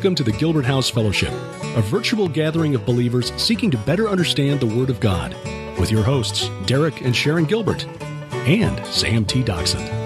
welcome to the Gilbert House Fellowship, a virtual gathering of believers seeking to better understand the Word of God, with your hosts, Derek and Sharon Gilbert, and Sam T. Doxson.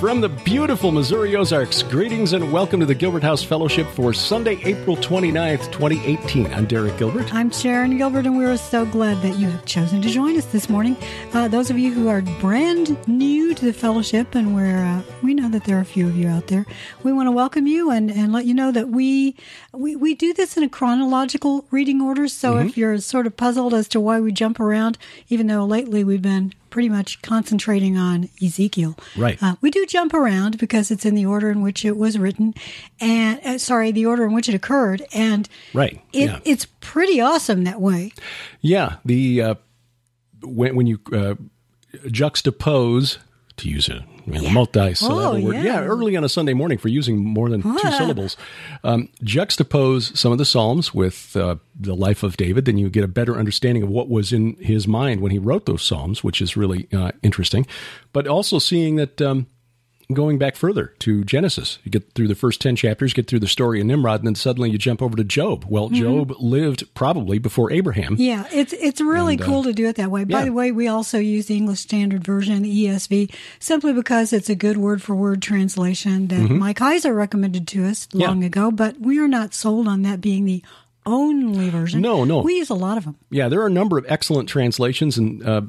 From the beautiful Missouri Ozarks, greetings and welcome to the Gilbert House Fellowship for Sunday, April 29th, 2018. I'm Derek Gilbert. I'm Sharon Gilbert, and we're so glad that you have chosen to join us this morning. Uh, those of you who are brand new to the fellowship, and we're, uh, we know that there are a few of you out there, we want to welcome you and, and let you know that we, we, we do this in a chronological reading order. So mm-hmm. if you're sort of puzzled as to why we jump around, even though lately we've been pretty much concentrating on Ezekiel. Right. Uh, we do jump around because it's in the order in which it was written, and uh, sorry, the order in which it occurred, and right. It, yeah. It's pretty awesome that way. Yeah. The uh, when when you uh, juxtapose to use a you know, multi-syllable oh, word. Yeah. yeah. early on a Sunday morning for using more than two syllables. Um, juxtapose some of the Psalms with uh, the life of David, then you get a better understanding of what was in his mind when he wrote those Psalms, which is really uh, interesting. But also seeing that um, going back further to Genesis. You get through the first 10 chapters, get through the story of Nimrod, and then suddenly you jump over to Job. Well, mm-hmm. Job lived probably before Abraham. Yeah, it's it's really and, uh, cool to do it that way. By yeah. the way, we also use the English Standard Version, the ESV, simply because it's a good word for word translation that mm-hmm. Mike Heiser recommended to us long yeah. ago, but we are not sold on that being the only version. No, no. We use a lot of them. Yeah, there are a number of excellent translations, and uh,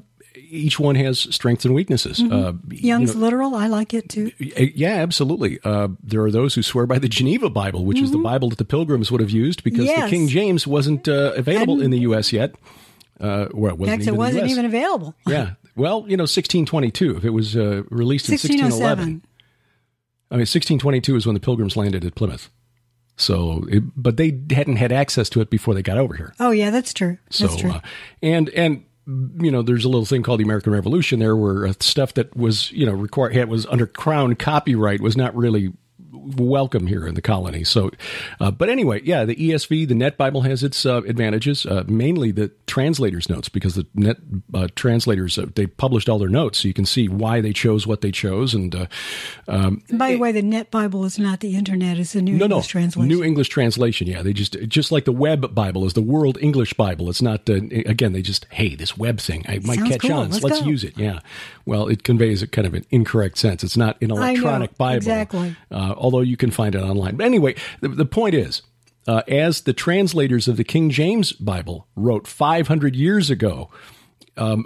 each one has strengths and weaknesses. Mm-hmm. Uh, Young's you know, literal, I like it too. Yeah, absolutely. Uh, there are those who swear by the Geneva Bible, which mm-hmm. is the mm-hmm. Bible that the Pilgrims would have used because yes. the King James wasn't uh, available and, in the U.S. yet. Uh, well, it wasn't, even, it wasn't even available. yeah. Well, you know, 1622. If it was uh, released in 1611. I mean, 1622 is when the Pilgrims landed at Plymouth. So, it, but they hadn't had access to it before they got over here. Oh yeah, that's true. That's so, true. Uh, and and you know, there's a little thing called the American Revolution there, where uh, stuff that was, you know, required was under crown copyright was not really welcome here in the colony. So, uh, but anyway, yeah, the ESV, the Net Bible has its uh, advantages, uh, mainly the translators' notes, because the Net uh, translators uh, they published all their notes, so you can see why they chose what they chose. And uh, um, by the way, the Net Bible is not the internet; it's a New no, English no, translation. New English translation. Yeah, they just just like the Web Bible is the World English Bible. It's not again. They just hey, this web thing, I might catch cool. on. Let's, Let's use it. Yeah. Well, it conveys a kind of an incorrect sense. It's not an electronic Bible. Exactly. Although you can find it online. But anyway, the, the point is, uh, as the translators of the King James Bible wrote 500 years ago, um,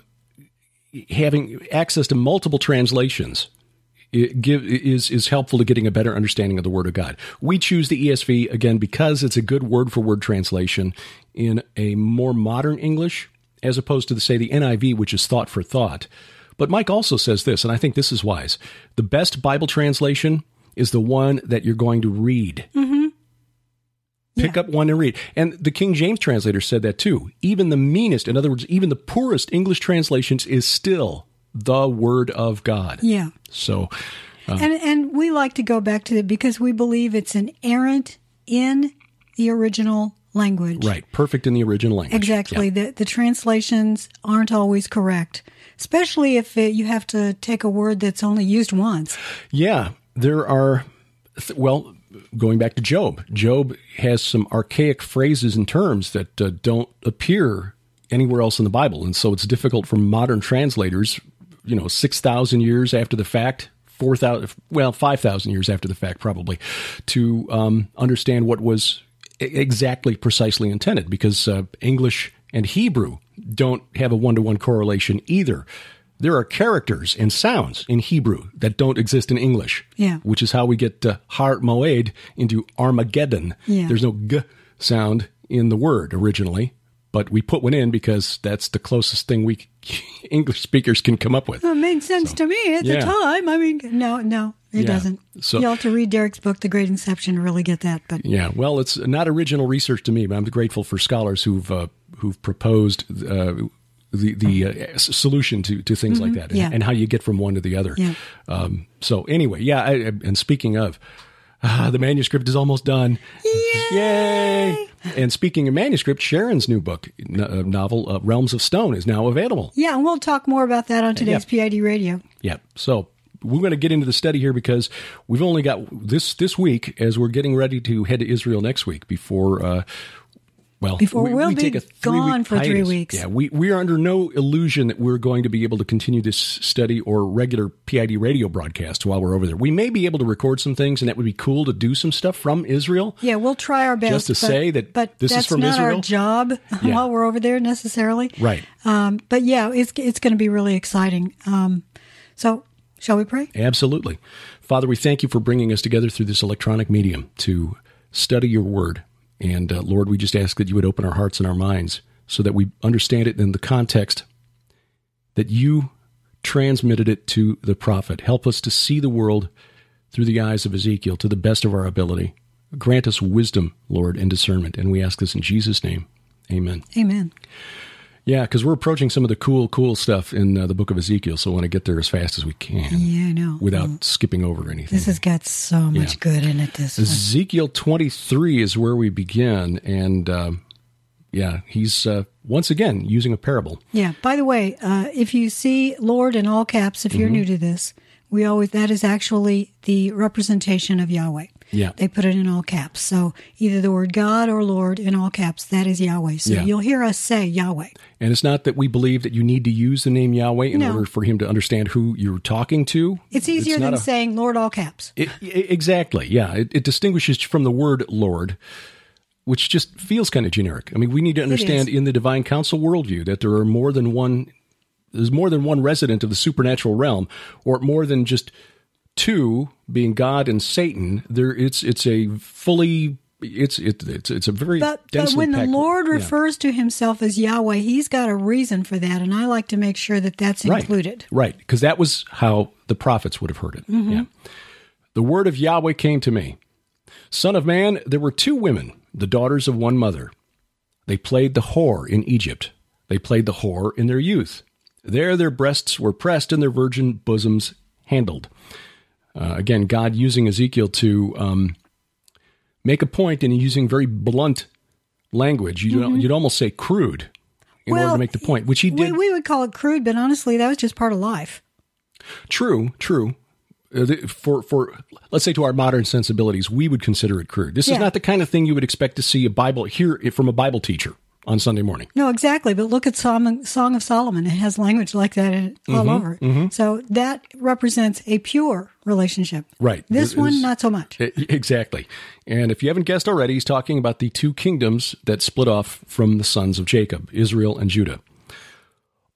having access to multiple translations give, is is helpful to getting a better understanding of the Word of God. We choose the ESV again because it's a good word for word translation in a more modern English, as opposed to the say the NIV, which is thought for thought. But Mike also says this, and I think this is wise: the best Bible translation is the one that you're going to read. Mm-hmm. Pick yeah. up one and read. And the King James translator said that too. Even the meanest, in other words, even the poorest English translations is still the Word of God. Yeah. So, uh, and and we like to go back to it because we believe it's an errant in the original language. Right. Perfect in the original language. Exactly. Yeah. The the translations aren't always correct, especially if it, you have to take a word that's only used once. Yeah there are, well, going back to Job, Job has some archaic phrases and terms that uh, don't appear anywhere else in the Bible. And so it's difficult for modern translators, you know, 6,000 years after the fact, 4,000, well, 5,000 years after the fact, probably, to um, understand what was exactly precisely intended because uh, English and Hebrew don't have a one to one correlation either there are characters and sounds in Hebrew that don't exist in English. Yeah. Which is how we get uh, Har Moed into Armageddon. Yeah. There's no g sound in the word originally, but we put one in because that's the closest thing we English speakers can come up with. Well, it made sense so, to me at yeah. the time. I mean, no, no, it yeah. doesn't. So you have to read Derek's book, The Great Inception, to really get that. But yeah, well, it's not original research to me, but I'm grateful for scholars who've uh, who've proposed. Uh, the the uh, solution to to things mm-hmm. like that, and, yeah. and, how you get from one to the other. Yeah. Um, so anyway, yeah. I, and speaking of, uh, the manuscript is almost done. Yay! Yay! And speaking of manuscript, Sharon's new book uh, novel, uh, Realms of Stone, is now available. Yeah, and we'll talk more about that on today's PID Radio. Yeah. So we're going to get into the study here because we've only got this this week as we're getting ready to head to Israel next week before. Uh, well, before we, will we be gone for hiatus. three weeks. Yeah, we, we are under no illusion that we're going to be able to continue this study or regular PID radio broadcast while we're over there. We may be able to record some things, and that would be cool to do some stuff from Israel. Yeah, we'll try our best. Just to but, say that but this is from not Israel. our job Yeah. while we're over there necessarily. Right. Um, but yeah, it's it's going to be really exciting. Um, so, shall we pray? Absolutely. Father, we thank you for bringing us together through this electronic medium to study your word. And uh, Lord, we just ask that you would open our hearts and our minds so that we understand it in the context that you transmitted it to the prophet. Help us to see the world through the eyes of Ezekiel to the best of our ability. Grant us wisdom, Lord, and discernment. And we ask this in Jesus' name. Amen. Amen. Yeah, because we're approaching some of the cool, cool stuff in uh, the book of Ezekiel, so we want to get there as fast as we can Yeah, I know. without Mm. skipping over anything. This has got so much Yeah. good in it. This one. Ezekiel 23 is where we begin. And um, yeah, he's uh, once again using a parable. Yeah. By the way, uh, if you see Lord in all caps, if you're Mm-hmm. new to this, we always that is actually the representation of Yahweh. Yeah. They put it in all caps. So either the word God or Lord in all caps, that is Yahweh. So Yeah. you'll hear us say Yahweh. And it's not that we believe that you need to use the name Yahweh in No. order for him to understand who you're talking to. It's easier not than a- saying Lord all caps. It, i- exactly. Yeah. It, it distinguishes from the word Lord, which just feels kind of generic. I mean, we need to understand in the divine council worldview that there are more than one, there's more than one resident of the supernatural realm, or more than just two being God and Satan. There, it's it's a fully, it's it, it's it's a very But, but when the Lord yeah. refers to himself as Yahweh, he's got a reason for that. And I like to make sure that that's right. included. Right, because that was how the prophets would have heard it. Mm-hmm. Yeah. The word of Yahweh came to me Son of man, there were two women, the daughters of one mother. They played the whore in Egypt. They played the whore in their youth. There their breasts were pressed and their virgin bosoms handled. Uh, again, God using Ezekiel to um, make a point and using very blunt language. You'd, you'd almost say crude in order Mm-hmm. To make the point, which he did. we would call it crude, but honestly, that was just part of life. True, true. Uh, for for let's say to our modern sensibilities, we would consider it crude. This Yeah. is not the kind of thing you would expect to see a Bible hear from a Bible teacher on Sunday morning. No, exactly. But look at Song, Song of Solomon. It has language like that in it Mm-hmm, all over. So that represents a pure relationship. Right. This It one, is- not so much. E- Exactly. And if you haven't guessed already, he's talking about the two kingdoms that split off from the sons of Jacob, Israel and Judah.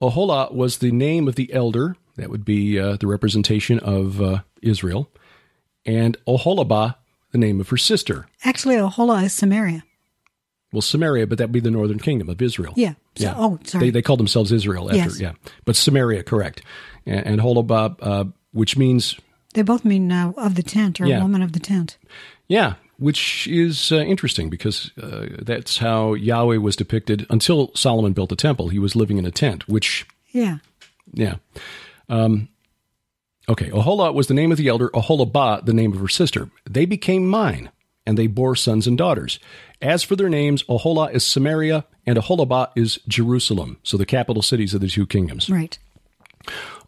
Oholah was the name of the elder, that would be uh, the representation of uh, Israel, and Oholibah, the name of her sister. Actually, Ohola is Samaria. Well, Samaria, but that'd be the northern kingdom of Israel. Yeah. So- yeah. oh, sorry. They, they called themselves Israel after, Yes. yeah. But Samaria, correct. And, and Holabah, uh, which means, They both mean uh, of the tent or Yeah. woman of the tent. yeah, which is uh, interesting because uh, that's how Yahweh was depicted until Solomon built the temple. He was living in a tent, which, Yeah. yeah. Um, okay, Oholah was the name of the elder, Oholibah, the name of her sister. They became mine, and they bore sons and daughters. As for their names, Oholah is Samaria, and Oholibah is Jerusalem. So the capital cities of the two kingdoms. Right.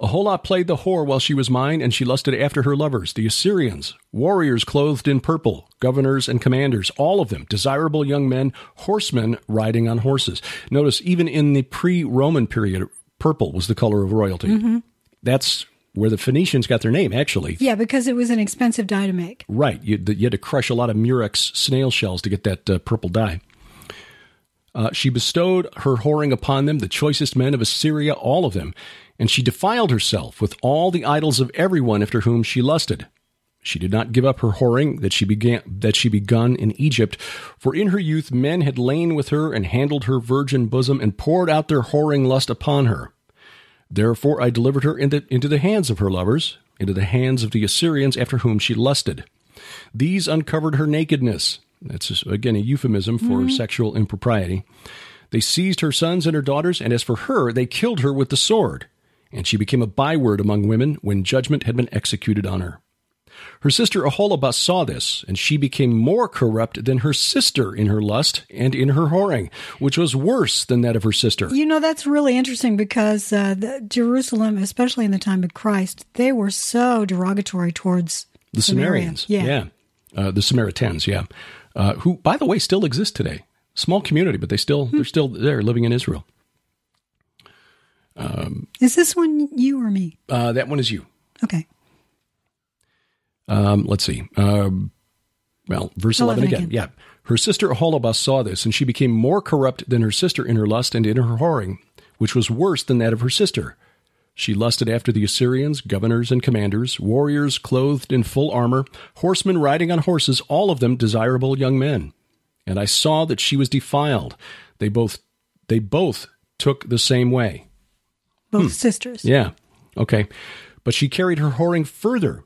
Aholah played the whore while she was mine, and she lusted after her lovers, the Assyrians, warriors clothed in purple, governors and commanders, all of them, desirable young men, horsemen riding on horses. Notice, even in the pre Roman period, purple was the color of royalty. Mm-hmm. That's where the Phoenicians got their name, actually. Yeah, because it was an expensive dye to make. Right. You, you had to crush a lot of murex snail shells to get that uh, purple dye. Uh, she bestowed her whoring upon them, the choicest men of Assyria, all of them, and she defiled herself with all the idols of everyone after whom she lusted. She did not give up her whoring that she began that she begun in Egypt, for in her youth men had lain with her and handled her virgin bosom and poured out their whoring lust upon her. Therefore I delivered her into, into the hands of her lovers, into the hands of the Assyrians after whom she lusted. These uncovered her nakedness. That's just, again a euphemism for mm-hmm. sexual impropriety. They seized her sons and her daughters, and as for her, they killed her with the sword. And she became a byword among women when judgment had been executed on her. Her sister Aholibah saw this, and she became more corrupt than her sister in her lust and in her whoring, which was worse than that of her sister. You know, that's really interesting because uh, the, Jerusalem, especially in the time of Christ, they were so derogatory towards the Samaria. Sumerians. Yeah. Yeah. Uh, the Samaritans, yeah. Uh, who, by the way, still exist today. Small community, but they still they're still there living in Israel. Is this one you or me? Uh, that one is you. Okay. Um, let's see. Um, well, verse 11, 11 again. again. Yeah. Her sister Aholibah saw this, and she became more corrupt than her sister in her lust and in her whoring, which was worse than that of her sister. She lusted after the Assyrians, governors and commanders, warriors clothed in full armor, horsemen riding on horses, all of them desirable young men. And I saw that she was defiled. They both they both took the same way. Both sisters. Yeah. Okay. But she carried her whoring further.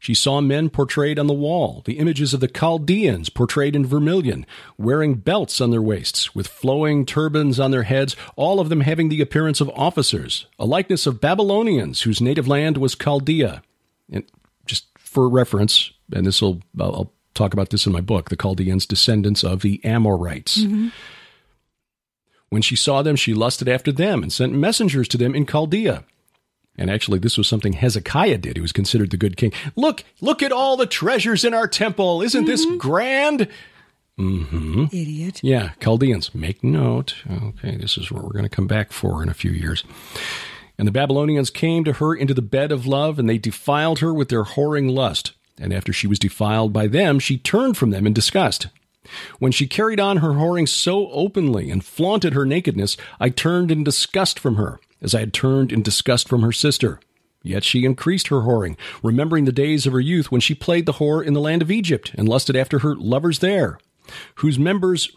She saw men portrayed on the wall, the images of the Chaldeans portrayed in vermilion, wearing belts on their waists, with flowing turbans on their heads, all of them having the appearance of officers, a likeness of Babylonians whose native land was Chaldea. And just for reference, and this will I'll, I'll talk about this in my book, the Chaldeans, descendants of the Amorites. Mm-hmm. When she saw them, she lusted after them and sent messengers to them in Chaldea. And actually, this was something Hezekiah did. He was considered the good king. Look, look at all the treasures in our temple. Isn't this grand? Mm-hmm. Idiot. Yeah, Chaldeans, make note. Okay, this is what we're going to come back for in a few years. And the Babylonians came to her into the bed of love, and they defiled her with their whoring lust. And after she was defiled by them, she turned from them in disgust. When she carried on her whoring so openly and flaunted her nakedness, I turned in disgust from her, as I had turned in disgust from her sister. Yet she increased her whoring, remembering the days of her youth when she played the whore in the land of Egypt and lusted after her lovers there, whose members,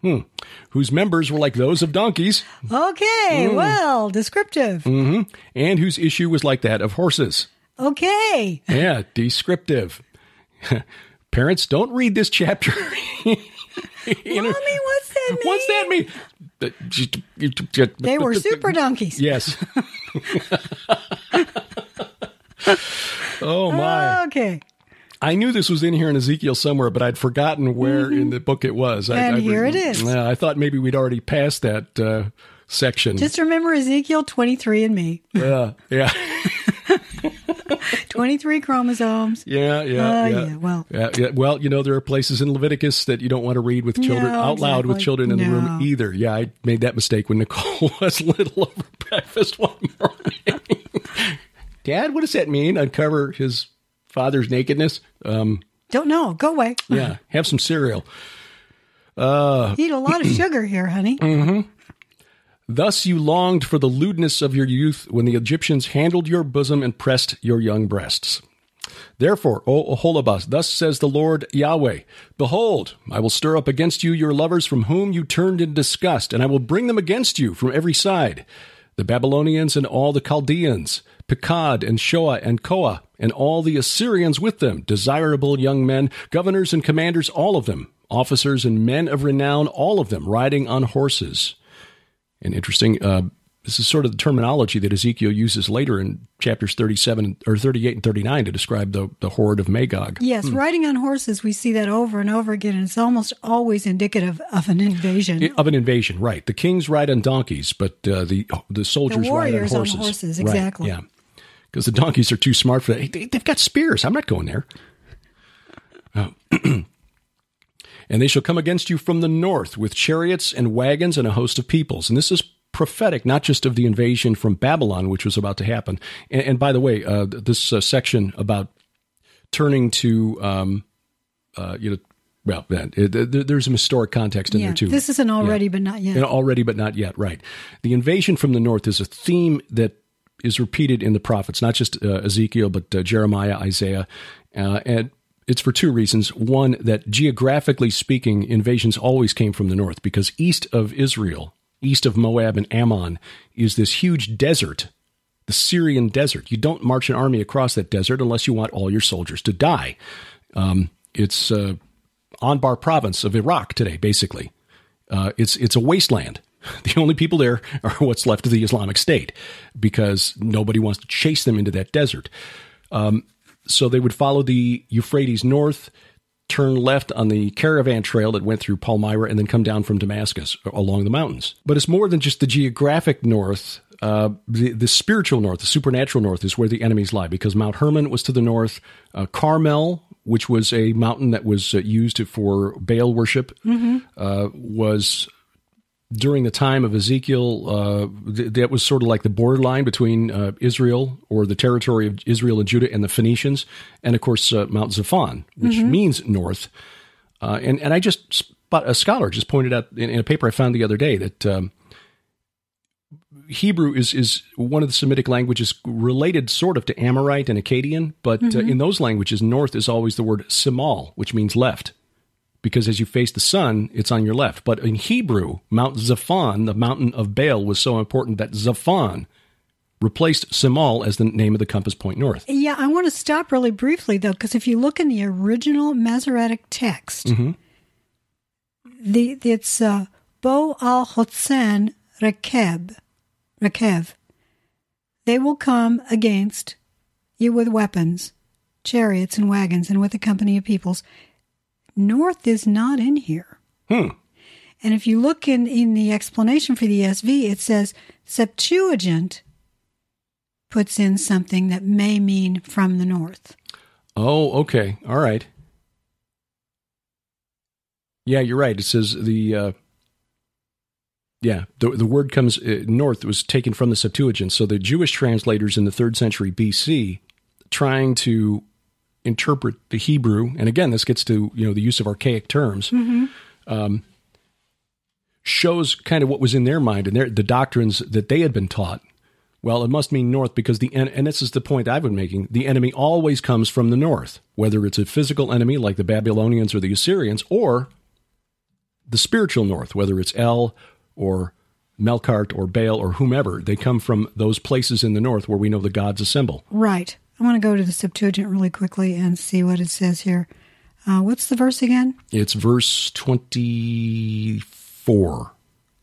hmm, whose members were like those of donkeys, Okay. Mm. Well, descriptive. Mm-hmm. and whose issue was like that of horses. Okay. Yeah, descriptive. Parents, don't read this chapter. Mommy, what's that mean? What's that mean? They were super donkeys. Yes. oh my! Okay. I knew this was in here in Ezekiel somewhere, but I'd forgotten where in the book it was. I, And I, here it is. Yeah, I thought maybe we'd already passed that uh, section. Just remember Ezekiel 23 and me. yeah, yeah, 23 chromosomes. yeah, yeah, Uh, yeah. yeah, well. yeah, yeah. Well, you know, there are places in Leviticus that you don't want to read with children No, out loud with children in the room either. Yeah, I made that mistake when Nicole was little over breakfast one morning. Dad, what does that mean? Uncover his father's nakedness. Um, Don't know. Go away. yeah, have some cereal. Eat a lot of sugar here, honey. Mm. Thus you longed for the lewdness of your youth when the Egyptians handled your bosom and pressed your young breasts. Therefore, O Aholibah, thus says the Lord Yahweh Behold, I will stir up against you your lovers from whom you turned in disgust, and I will bring them against you from every side the Babylonians and all the Chaldeans, Pekod and Shoa and Koa, and all the Assyrians with them, desirable young men, governors and commanders, all of them, officers and men of renown, all of them, riding on horses. And interesting, uh, this is sort of the terminology that Ezekiel uses later in chapters 37 or 38 and 39 to describe the, the horde of Magog. Yes, riding on horses, we see that over and over again, and it's almost always indicative of an invasion. Of an invasion, right? The kings ride on donkeys, but uh, the the soldiers ride on warriors on horses. horses, Right, exactly. yeah, because the donkeys are too smart for that. They, they've got spears. I'm not going there. Oh. and they shall come against you from the north with chariots and wagons and a host of peoples. And this is prophetic, not just of the invasion from Babylon, which was about to happen. And, and by the way, uh, this uh, section about turning to, um, uh, you know, well, there's some historic context in yeah, there too. this is an already but not yet. Know, already, but not yet. Right. The invasion from the north is a theme that is repeated in the prophets, not just uh, Ezekiel, but uh, Jeremiah, Isaiah, uh, and it's for two reasons. One, that geographically speaking, invasions always came from the north because east of Israel, east of Moab and Ammon, is this huge desert, the Syrian desert. You don't march an army across that desert unless you want all your soldiers to die. Um, it's uh, Anbar province of Iraq today, basically. Uh, it's it's a wasteland. The only people there are what's left of the Islamic State because nobody wants to chase them into that desert. Um, so they would follow the Euphrates north, turn left on the caravan trail that went through Palmyra, and then come down from Damascus along the mountains. But it's more than just the geographic north. Uh, the, the spiritual north, the supernatural north, is where the enemies lie because Mount Hermon was to the north. Uh, Carmel, which was a mountain that was uh, used for Baal worship, uh, was during the time of Ezekiel, uh, th- that was sort of like the borderline between uh, Israel or the territory of Israel and Judah and the Phoenicians, and of course uh, Mount Zaphon, which means north. Uh, and and I just a scholar just pointed out in, in a paper I found the other day that. Um, Hebrew is is one of the Semitic languages related sort of to Amorite and Akkadian, but uh, in those languages, north is always the word simal, which means left because as you face the sun, it's on your left. But in Hebrew, Mount Zaphon, the mountain of Baal, was so important that Zaphon replaced Simal as the name of the compass point north. Yeah, I want to stop really briefly though, because if you look in the original Masoretic text, the it's uh, Bo al Hotzen Rekeb, Rekev. They will come against you with weapons, chariots and wagons, and with a company of peoples. North is not in here. Hmm. And if you look in, in the explanation for the ESV, it says Septuagint puts in something that may mean from the north. Oh, okay. All right. Yeah, you're right. It says the uh, yeah the the word comes uh, north was taken from the Septuagint. So the Jewish translators in the third century BC trying to interpret the Hebrew, and again, this gets to you know the use of archaic terms. Um, shows kind of what was in their mind and their, the doctrines that they had been taught. Well, it must mean north because the en- and this is the point I've been making. The enemy always comes from the north, whether it's a physical enemy like the Babylonians or the Assyrians, or the spiritual north, whether it's El or Melkart or Baal or whomever. They come from those places in the north where we know the gods assemble. Right. I want to go to the Septuagint really quickly and see what it says here. Uh, what's the verse again? It's verse 24.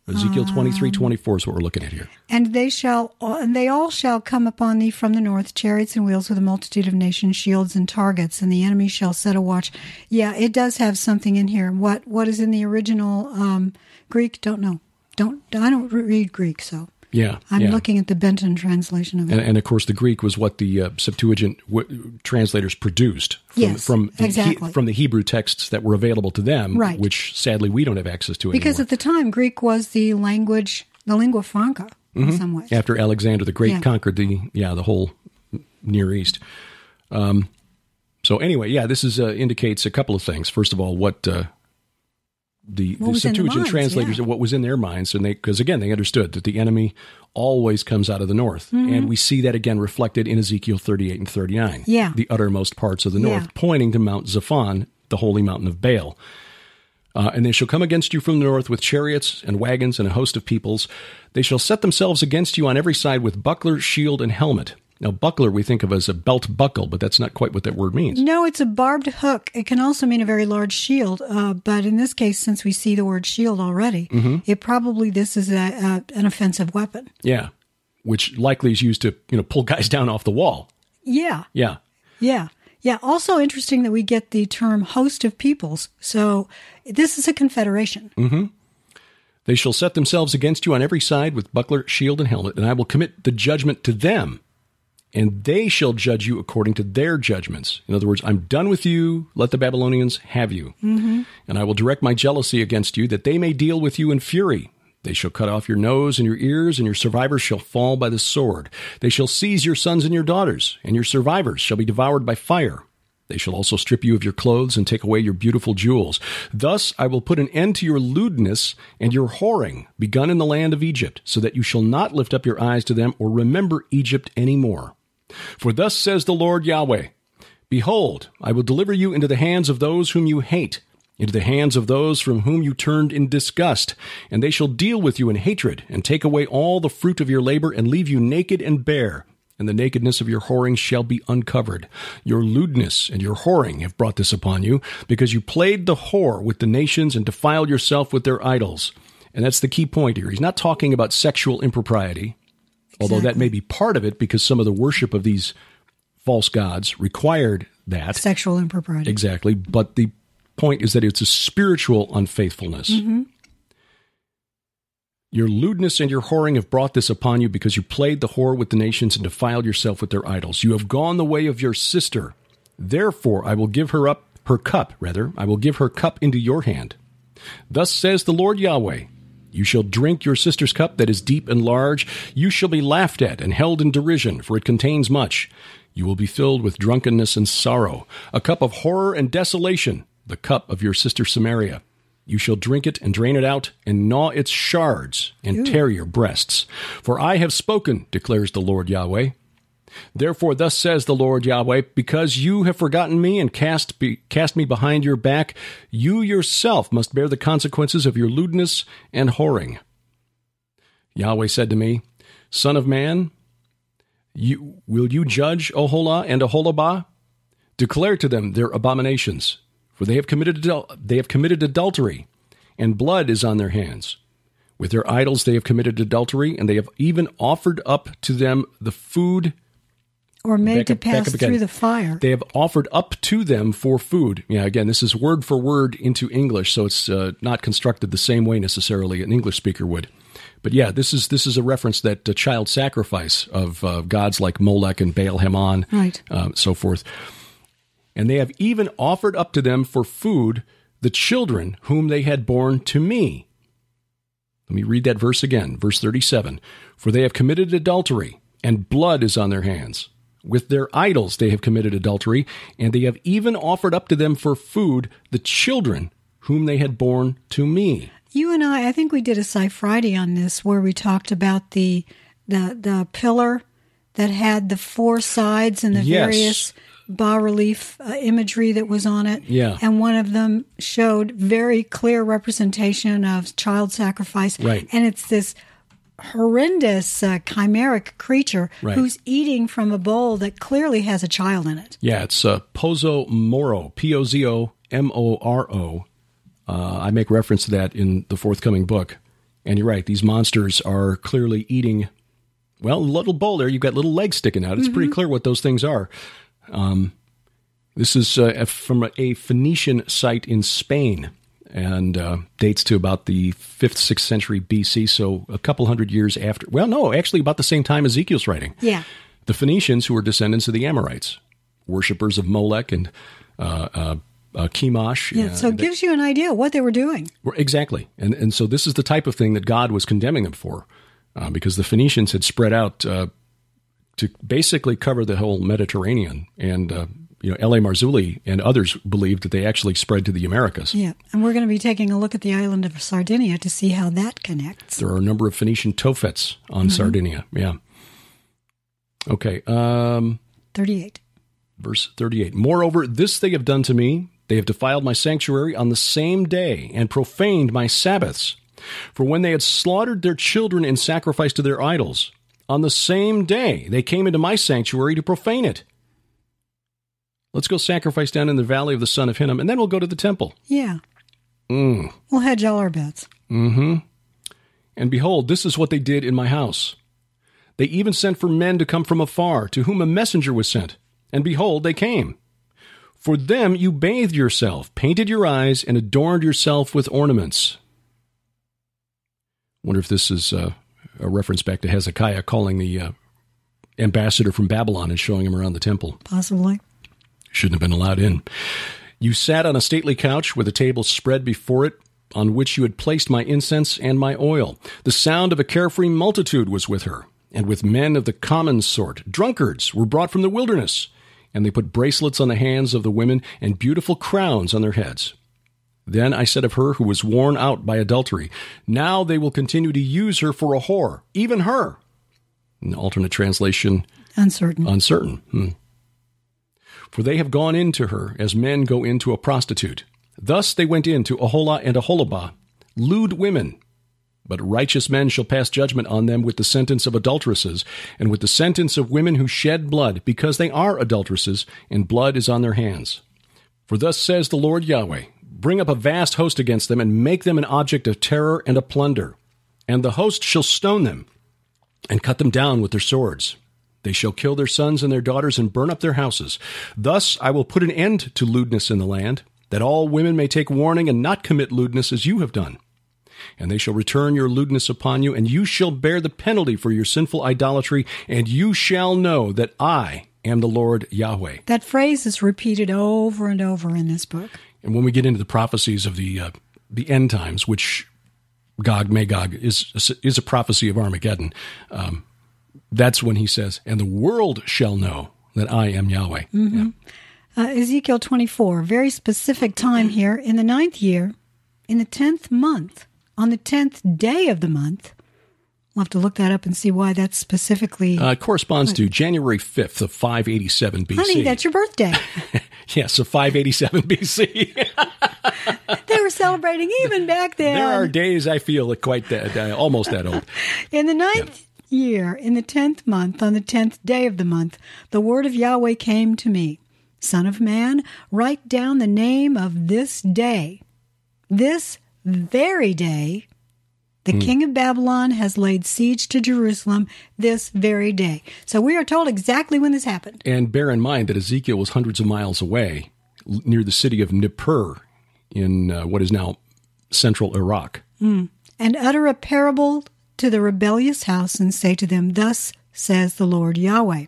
Ezekiel 23, 24 is what we're looking at here. And they shall, and they all shall come upon thee from the north, chariots and wheels with a multitude of nations, shields and targets, and the enemy shall set a watch. Yeah, it does have something in here. What what is in the original um, Greek? Don't know. Don't I don't read Greek, so Yeah. I'm yeah. looking at the Brenton translation of it. And, and of course, the Greek was what the uh, Septuagint w- translators produced from, Yes, from, the exactly. from the Hebrew texts that were available to them, Right. which sadly we don't have access to because anymore. at the time, Greek was the language, the lingua franca in some ways. After Alexander the Great Yeah. conquered the yeah the whole Near East. Um, so anyway, yeah, this is uh, indicates a couple of things. First of all, what uh, the, What the was the Septuagint minds, translators, yeah. what was in their minds, and they because again they understood that the enemy always comes out of the north, Mm-hmm. and we see that again reflected in Ezekiel thirty eight and thirty nine. Yeah. the uttermost parts of the north, Yeah. pointing to Mount Zaphon, the holy mountain of Baal. Uh, and they shall come against you from the north with chariots and wagons and a host of peoples. They shall set themselves against you on every side with buckler, shield, and helmet. Now, buckler we think of as a belt buckle, but that's not quite what that word means. No, it's a barbed hook. It can also mean a very large shield, uh, but in this case, since we see the word shield already, Mm-hmm. it probably this is a, a, an offensive weapon. Yeah, which likely is used to you know pull guys down off the wall. Yeah, Yeah, yeah, yeah. Also interesting that we get the term host of peoples. So this is a confederation. Mm. they shall set themselves against you on every side with buckler, shield, and helmet, and I will commit the judgment to them, and they shall judge you according to their judgments. In other words, I'm done with you. Let the Babylonians have you. Mm-hmm. And I will direct my jealousy against you, that they may deal with you in fury. They shall cut off your nose and your ears, and your survivors shall fall by the sword. They shall seize your sons and your daughters, and your survivors shall be devoured by fire. They shall also strip you of your clothes and take away your beautiful jewels. Thus I will put an end to your lewdness and your whoring, begun in the land of Egypt, so that you shall not lift up your eyes to them or remember Egypt any more. For thus says the Lord Yahweh Behold, I will deliver you into the hands of those whom you hate, into the hands of those from whom you turned in disgust, and they shall deal with you in hatred, and take away all the fruit of your labor, and leave you naked and bare. And the nakedness of your whoring shall be uncovered. Your lewdness and your whoring have brought this upon you, because you played the whore with the nations and defiled yourself with their idols. And that's the key point here. He's not talking about sexual impropriety although that may be part of it because some of the worship of these false gods required that. Sexual impropriety. Exactly. But the point is that it's a spiritual unfaithfulness. Mm-hmm. Your lewdness and your whoring have brought this upon you because you played the whore with the nations and defiled yourself with their idols. You have gone the way of your sister. Therefore, I will give her up, her cup, rather, I will give her cup into your hand. Thus says the Lord Yahweh You shall drink your sister's cup that is deep and large. You shall be laughed at and held in derision, for it contains much. You will be filled with drunkenness and sorrow, a cup of horror and desolation, the cup of your sister Samaria. You shall drink it and drain it out, and gnaw its shards, and tear your breasts. For I have spoken, declares the Lord Yahweh. Therefore, thus says the Lord Yahweh, because you have forgotten me and cast, be, cast me behind your back, you yourself must bear the consequences of your lewdness and whoring. Yahweh said to me, Son of man, you, will you judge Oholah and Oholibah? Declare to them their abominations, for they have committed adul- they have committed adultery, and blood is on their hands. With their idols they have committed adultery, and they have even offered up to them the food or made to pass through the fire. they have offered up to them for food. Yeah, again, this is word for word into English, so it's uh, not constructed the same way necessarily an English speaker would. But yeah, this is this is a reference that uh, child sacrifice of uh, gods like Molech and Baal Hamon, Right. uh, so forth. And they have even offered up to them for food the children whom they had borne to me. Let me read that verse again, verse 37. For they have committed adultery, and blood is on their hands. With their idols they have committed adultery, and they have even offered up to them for food the children whom they had borne to me. You and I, I think we did a Sci Friday on this where we talked about the the the pillar that had the four sides and the Yes. various bas relief uh, imagery that was on it. Yeah. And one of them showed very clear representation of child sacrifice. Right. And it's this horrendous uh, chimeric creature Right. who's eating from a bowl that clearly has a child in it. Yeah, it's uh, Pozo Moro, P O Z O M O R O. Uh, I make reference to that in the forthcoming book. And you're right, these monsters are clearly eating. Well, a little bowl there, you've got little legs sticking out. It's pretty clear what those things are. Um, this is uh, from a Phoenician site in Spain and uh, dates to about the 5th, 6th century BC, so a couple hundred years after. Well, no, actually about the same time Ezekiel's writing Yeah. the Phoenicians, who were descendants of the Amorites, worshippers of Molech and uh, uh, uh, Chemosh. Yeah. uh, so it gives you an idea what they were doing. exactly, and and so this is the type of thing that God was condemning them for, uh, because the Phoenicians had spread out uh, to basically cover the whole Mediterranean, and uh, you know L.A. Marzulli and others believed that they actually spread to the Americas. Yeah. And we're going to be taking a look at the island of Sardinia to see how that connects. There are a number of Phoenician Tophets on Sardinia. Yeah. Okay. Um, 38. Verse 38 Moreover, this they have done to me. They have defiled my sanctuary on the same day and profaned my Sabbaths. For when they had slaughtered their children in sacrifice to their idols, on the same day they came into my sanctuary to profane it. Let's go sacrifice down in the valley of the son of Hinnom, and then we'll go to the temple. Yeah. Mm. We'll hedge all our bets. Mm-hmm. And behold, this is what they did in my house. They even sent for men to come from afar, to whom a messenger was sent. And behold, they came. For them you bathed yourself, painted your eyes, and adorned yourself with ornaments. Wonder if this is uh, a reference back to Hezekiah calling the uh, ambassador from Babylon and showing him around the temple Possibly. Shouldn't have been allowed in. You sat on a stately couch with a table spread before it, on which you had placed my incense and my oil. The sound of a carefree multitude was with her, and with men of the common sort. Drunkards were brought from the wilderness, and they put bracelets on the hands of the women and beautiful crowns on their heads. Then I said of her who was worn out by adultery, Now they will continue to use her for a whore, even her. An alternate translation, Uncertain. uncertain. Hmm. For they have gone into her as men go into a prostitute. Thus they went in to Aholah and Aholibah, lewd women. But righteous men shall pass judgment on them with the sentence of adulteresses, and with the sentence of women who shed blood, because they are adulteresses, and blood is on their hands. For thus says the Lord Yahweh Bring up a vast host against them, and make them an object of terror and a plunder. And the host shall stone them, and cut them down with their swords. They shall kill their sons and their daughters and burn up their houses. Thus I will put an end to lewdness in the land, that all women may take warning and not commit lewdness as you have done. And they shall return your lewdness upon you, and you shall bear the penalty for your sinful idolatry, and you shall know that I am the Lord Yahweh. That phrase is repeated over and over in this book. And when we get into the prophecies of the uh, the end times, which Gog Magog is is a prophecy of Armageddon, um, that's when he says, "And the world shall know that I am Yahweh." Mm-hmm. Yeah. Uh, Ezekiel twenty four, very specific time here in the ninth year, in the tenth month, on the tenth day of the month. We'll have to look that up and see why that's specifically. Uh, corresponds to January 5th of 587 BC. Honey, that's your birthday. yes, of 587 BC. they were celebrating even back then. There are days I feel quite that, uh, almost that old. In the ninth yeah. Year, in the tenth month, on the tenth day of the month, the word of Yahweh came to me Son of man, write down the name of this day. This very day the mm. king of Babylon has laid siege to Jerusalem this very day. So we are told exactly when this happened. And bear in mind that Ezekiel was hundreds of miles away near the city of Nippur in uh, what is now central Iraq. Mm. And utter a parable to the rebellious house and say to them, Thus says the Lord Yahweh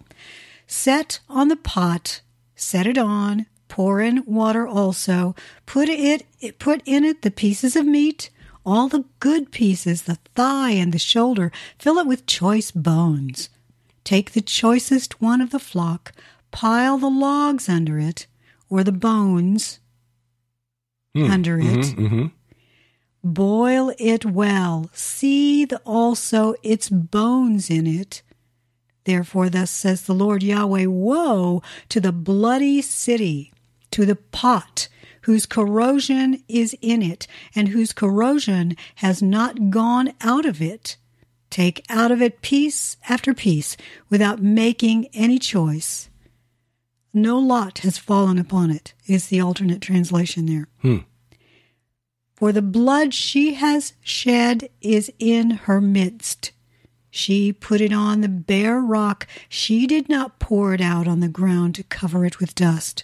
Set on the pot, set it on, pour in water also, put it put in it the pieces of meat all the good pieces, the thigh and the shoulder, fill it with choice bones. Take the choicest one of the flock, pile the logs under it, or the bones mm, under it. Mm-hmm, mm-hmm. Boil it well, seethe also its bones in it. Therefore, thus says the Lord Yahweh Woe to the bloody city, to the pot whose corrosion is in it, and whose corrosion has not gone out of it. Take out of it piece after piece without making any choice. No lot has fallen upon it, is the alternate translation there. Hmm. For the blood she has shed is in her midst. She put it on the bare rock. She did not pour it out on the ground to cover it with dust.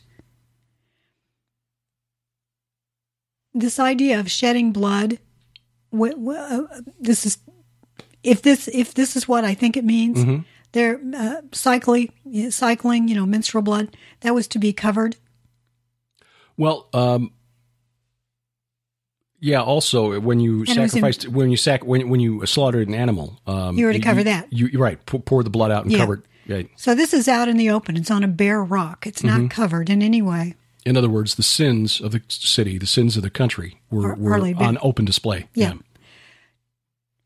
this idea of shedding blood. Uh, this is if this if this is what I think it means. Mm-hmm. They're uh, cycling, cycling, you know, menstrual blood that was to be covered. Well, um, yeah. Also, when you and sacrificed, in, when you sac, when when you slaughtered an animal, um, you were to cover you, that. You, right. Pour, pour, the blood out and yeah. cover it. Right. So this is out in the open. It's on a bare rock. It's not mm-hmm. covered in any way. In other words, the sins of the city, the sins of the country, were, were on open display. Yeah. yeah.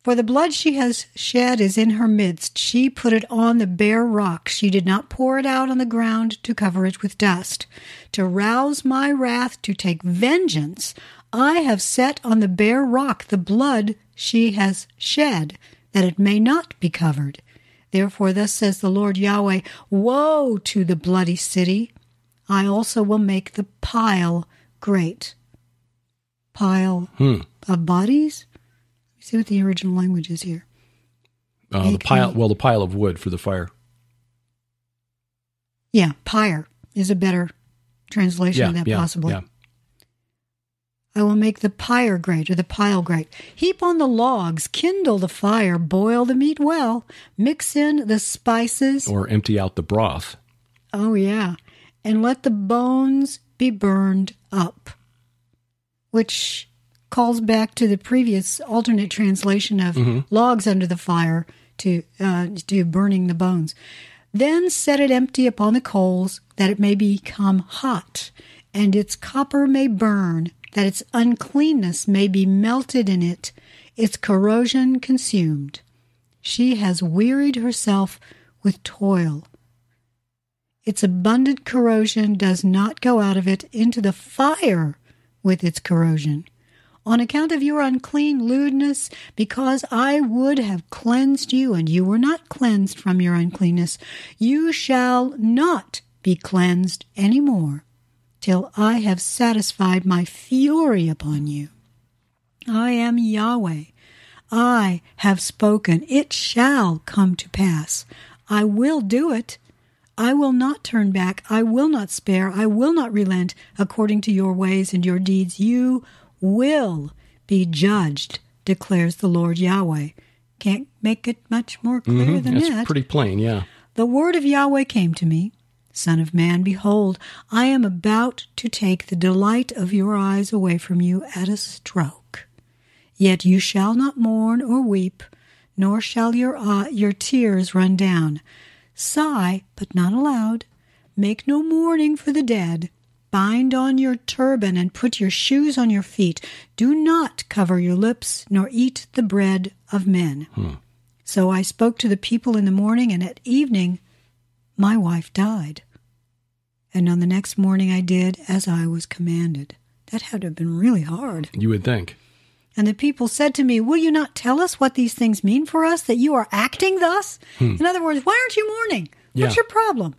For the blood she has shed is in her midst. She put it on the bare rock. She did not pour it out on the ground to cover it with dust. To rouse my wrath, to take vengeance, I have set on the bare rock the blood she has shed, that it may not be covered. Therefore, thus says the Lord Yahweh Woe to the bloody city! I also will make the pile great. Pile hmm. of bodies? See what the original language is here. Uh, the pile, me, well, the pile of wood for the fire. Yeah, pyre is a better translation yeah, of that, yeah, possibly. Yeah. I will make the pyre great, or the pile great. Heap on the logs, kindle the fire, boil the meat well, mix in the spices. Or empty out the broth. Oh, yeah and let the bones be burned up, which calls back to the previous alternate translation of mm-hmm. logs under the fire to uh, to burning the bones. Then set it empty upon the coals, that it may become hot, and its copper may burn, that its uncleanness may be melted in it, its corrosion consumed. She has wearied herself with toil its abundant corrosion does not go out of it into the fire with its corrosion. On account of your unclean lewdness, because I would have cleansed you, and you were not cleansed from your uncleanness, you shall not be cleansed any more, till I have satisfied my fury upon you. I am Yahweh. I have spoken. It shall come to pass. I will do it. I will not turn back. I will not spare. I will not relent according to your ways and your deeds. You will be judged, declares the Lord Yahweh. Can't make it much more clear mm-hmm. than That's that. pretty plain, yeah. The word of Yahweh came to me Son of man, behold, I am about to take the delight of your eyes away from you at a stroke. Yet you shall not mourn or weep, nor shall your, uh, your tears run down. Sigh, but not aloud. Make no mourning for the dead. Bind on your turban and put your shoes on your feet. Do not cover your lips, nor eat the bread of men. Hmm. So I spoke to the people in the morning, and at evening my wife died. And on the next morning I did as I was commanded. That had to have been really hard. You would think. And the people said to me, Will you not tell us what these things mean for us, that you are acting thus? Hmm. In other words, why aren't you mourning? What's yeah. your problem?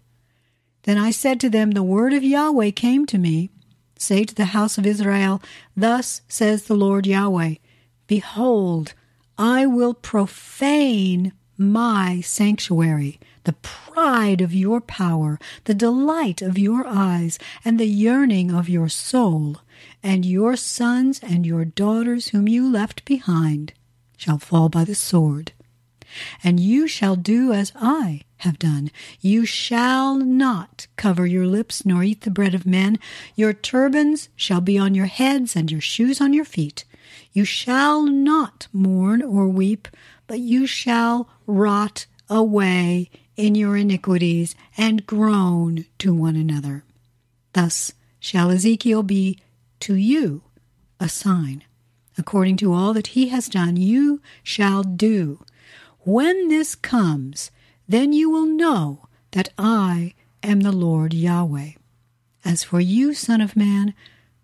Then I said to them, The word of Yahweh came to me. Say to the house of Israel, Thus says the Lord Yahweh, Behold, I will profane my sanctuary, the pride of your power, the delight of your eyes, and the yearning of your soul, and your sons and your daughters whom you left behind shall fall by the sword. And you shall do as I have done. You shall not cover your lips nor eat the bread of men. Your turbans shall be on your heads and your shoes on your feet. You shall not mourn or weep, but you shall rot away in your iniquities and groan to one another. Thus shall Ezekiel be to you a sign. According to all that he has done, you shall do. When this comes, then you will know that I am the Lord Yahweh. As for you, Son of Man,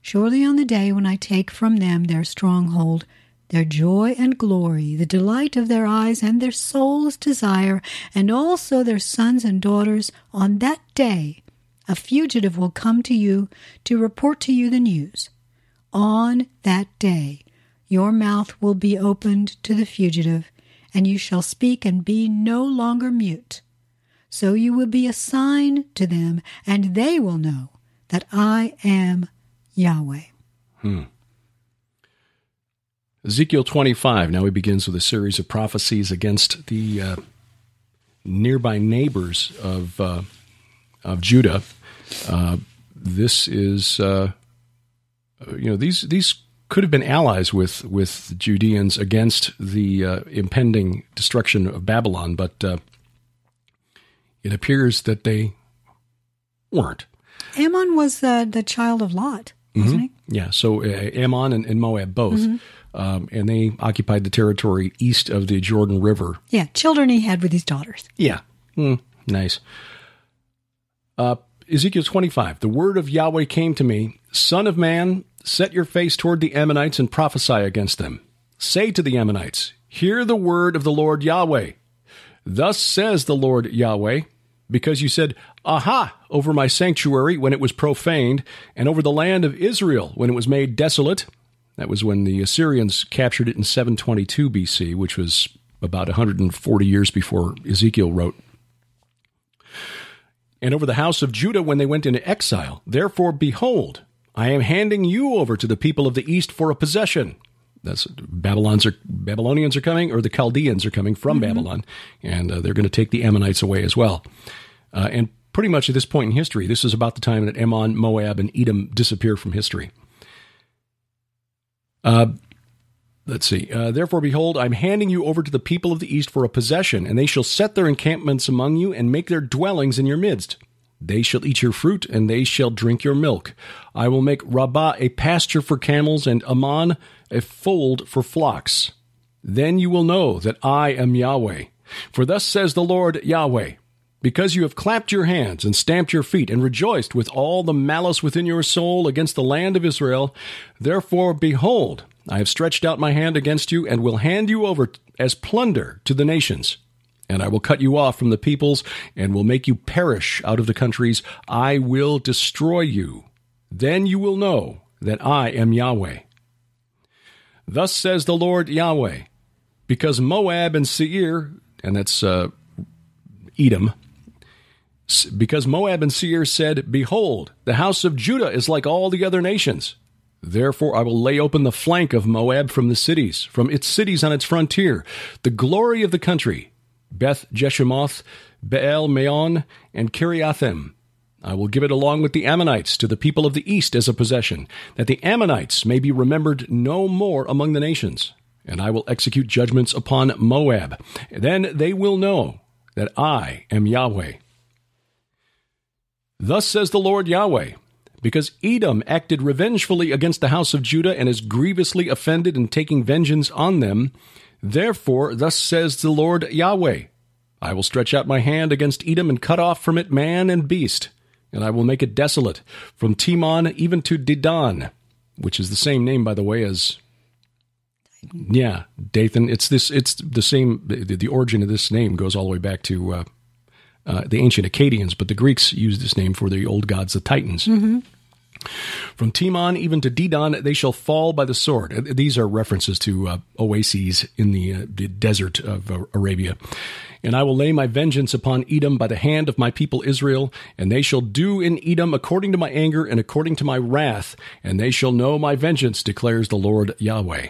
surely on the day when I take from them their stronghold, their joy and glory, the delight of their eyes and their soul's desire, and also their sons and daughters, on that day a fugitive will come to you to report to you the news. On that day your mouth will be opened to the fugitive, and you shall speak and be no longer mute. So you will be a sign to them, and they will know that I am Yahweh. Hmm. Ezekiel 25 now he begins with a series of prophecies against the uh, nearby neighbors of uh, of Judah. Uh, this is uh, you know these these could have been allies with with Judeans against the uh, impending destruction of Babylon, but uh, it appears that they weren't. Ammon was the child of Lot, wasn't mm-hmm. he? Yeah, so Ammon and, and Moab both. Mm-hmm um, and they occupied the territory east of the Jordan River. Yeah, children he had with his daughters. Yeah, mm, nice. Uh, Ezekiel 25, the word of Yahweh came to me, Son of man, set your face toward the Ammonites and prophesy against them. Say to the Ammonites, Hear the word of the Lord Yahweh. Thus says the Lord Yahweh, because you said, Aha, over my sanctuary when it was profaned, and over the land of Israel when it was made desolate that was when the Assyrians captured it in 722 BC, which was about 140 years before Ezekiel wrote. And over the house of Judah when they went into exile. Therefore, behold, I am handing you over to the people of the east for a possession. That's Babylon's are Babylonians are coming, or the Chaldeans are coming from mm-hmm. Babylon, and uh, they're going to take the Ammonites away as well. Uh, and pretty much at this point in history, this is about the time that Ammon, Moab, and Edom disappear from history. Uh, let's see. Uh, Therefore, behold, I'm handing you over to the people of the east for a possession, and they shall set their encampments among you and make their dwellings in your midst. They shall eat your fruit, and they shall drink your milk. I will make Rabbah a pasture for camels, and Ammon a fold for flocks. Then you will know that I am Yahweh. For thus says the Lord Yahweh because you have clapped your hands and stamped your feet and rejoiced with all the malice within your soul against the land of Israel, therefore, behold, I have stretched out my hand against you and will hand you over as plunder to the nations. And I will cut you off from the peoples and will make you perish out of the countries. I will destroy you. Then you will know that I am Yahweh. Thus says the Lord Yahweh, because Moab and Seir, and that's uh, Edom, because Moab and Seir said, Behold, the house of Judah is like all the other nations. Therefore I will lay open the flank of Moab from the cities, from its cities on its frontier, the glory of the country, Beth Jeshimoth, Baal Meon, and Kiriathaim. I will give it along with the Ammonites to the people of the east as a possession, that the Ammonites may be remembered no more among the nations. And I will execute judgments upon Moab. Then they will know that I am Yahweh. Thus says the Lord Yahweh because Edom acted revengefully against the house of Judah and is grievously offended in taking vengeance on them. Therefore, thus says the Lord Yahweh I will stretch out my hand against Edom and cut off from it man and beast, and I will make it desolate, from Teman even to Dedan, which is the same name, by the way, as yeah, Dathan. It's this. It's the same. The, the origin of this name goes all the way back to uh, uh, the ancient Akkadians, but the Greeks used this name for the old gods, the Titans. Mm-hmm. From Teman even to Dedan, they shall fall by the sword. Uh, these are references to uh, oases in the, uh, the desert of uh, Arabia. And I will lay my vengeance upon Edom by the hand of my people Israel, and they shall do in Edom according to my anger and according to my wrath, and they shall know my vengeance, declares the Lord Yahweh.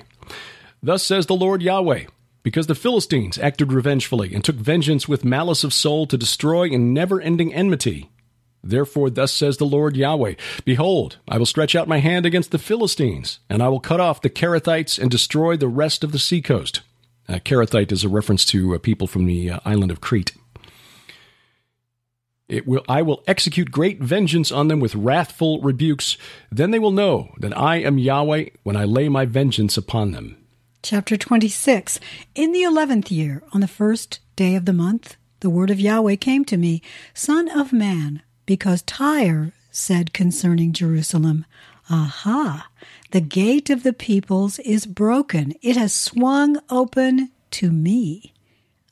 Thus says the Lord Yahweh because the Philistines acted revengefully and took vengeance with malice of soul to destroy in never ending enmity. Therefore, thus says the Lord Yahweh Behold, I will stretch out my hand against the Philistines, and I will cut off the Cherethites and destroy the rest of the seacoast. Uh, is a reference to uh, people from the uh, island of Crete. It will, I will execute great vengeance on them with wrathful rebukes. Then they will know that I am Yahweh when I lay my vengeance upon them. Chapter 26 In the eleventh year, on the first day of the month, the word of Yahweh came to me, Son of man, because Tyre said concerning Jerusalem, Aha, the gate of the peoples is broken, it has swung open to me.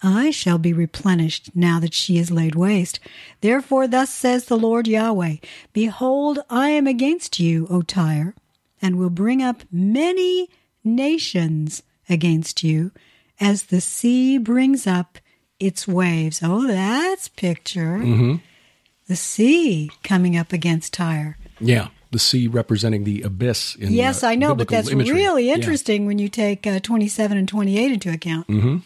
I shall be replenished now that she is laid waste. Therefore, thus says the Lord Yahweh Behold, I am against you, O Tyre, and will bring up many nations against you as the sea brings up its waves. Oh, that's picture. Mm-hmm. The sea coming up against Tyre. Yeah, the sea representing the abyss. In, yes, uh, I know, but that's imagery. really interesting yeah. when you take uh, 27 and 28 into account. Mm-hmm.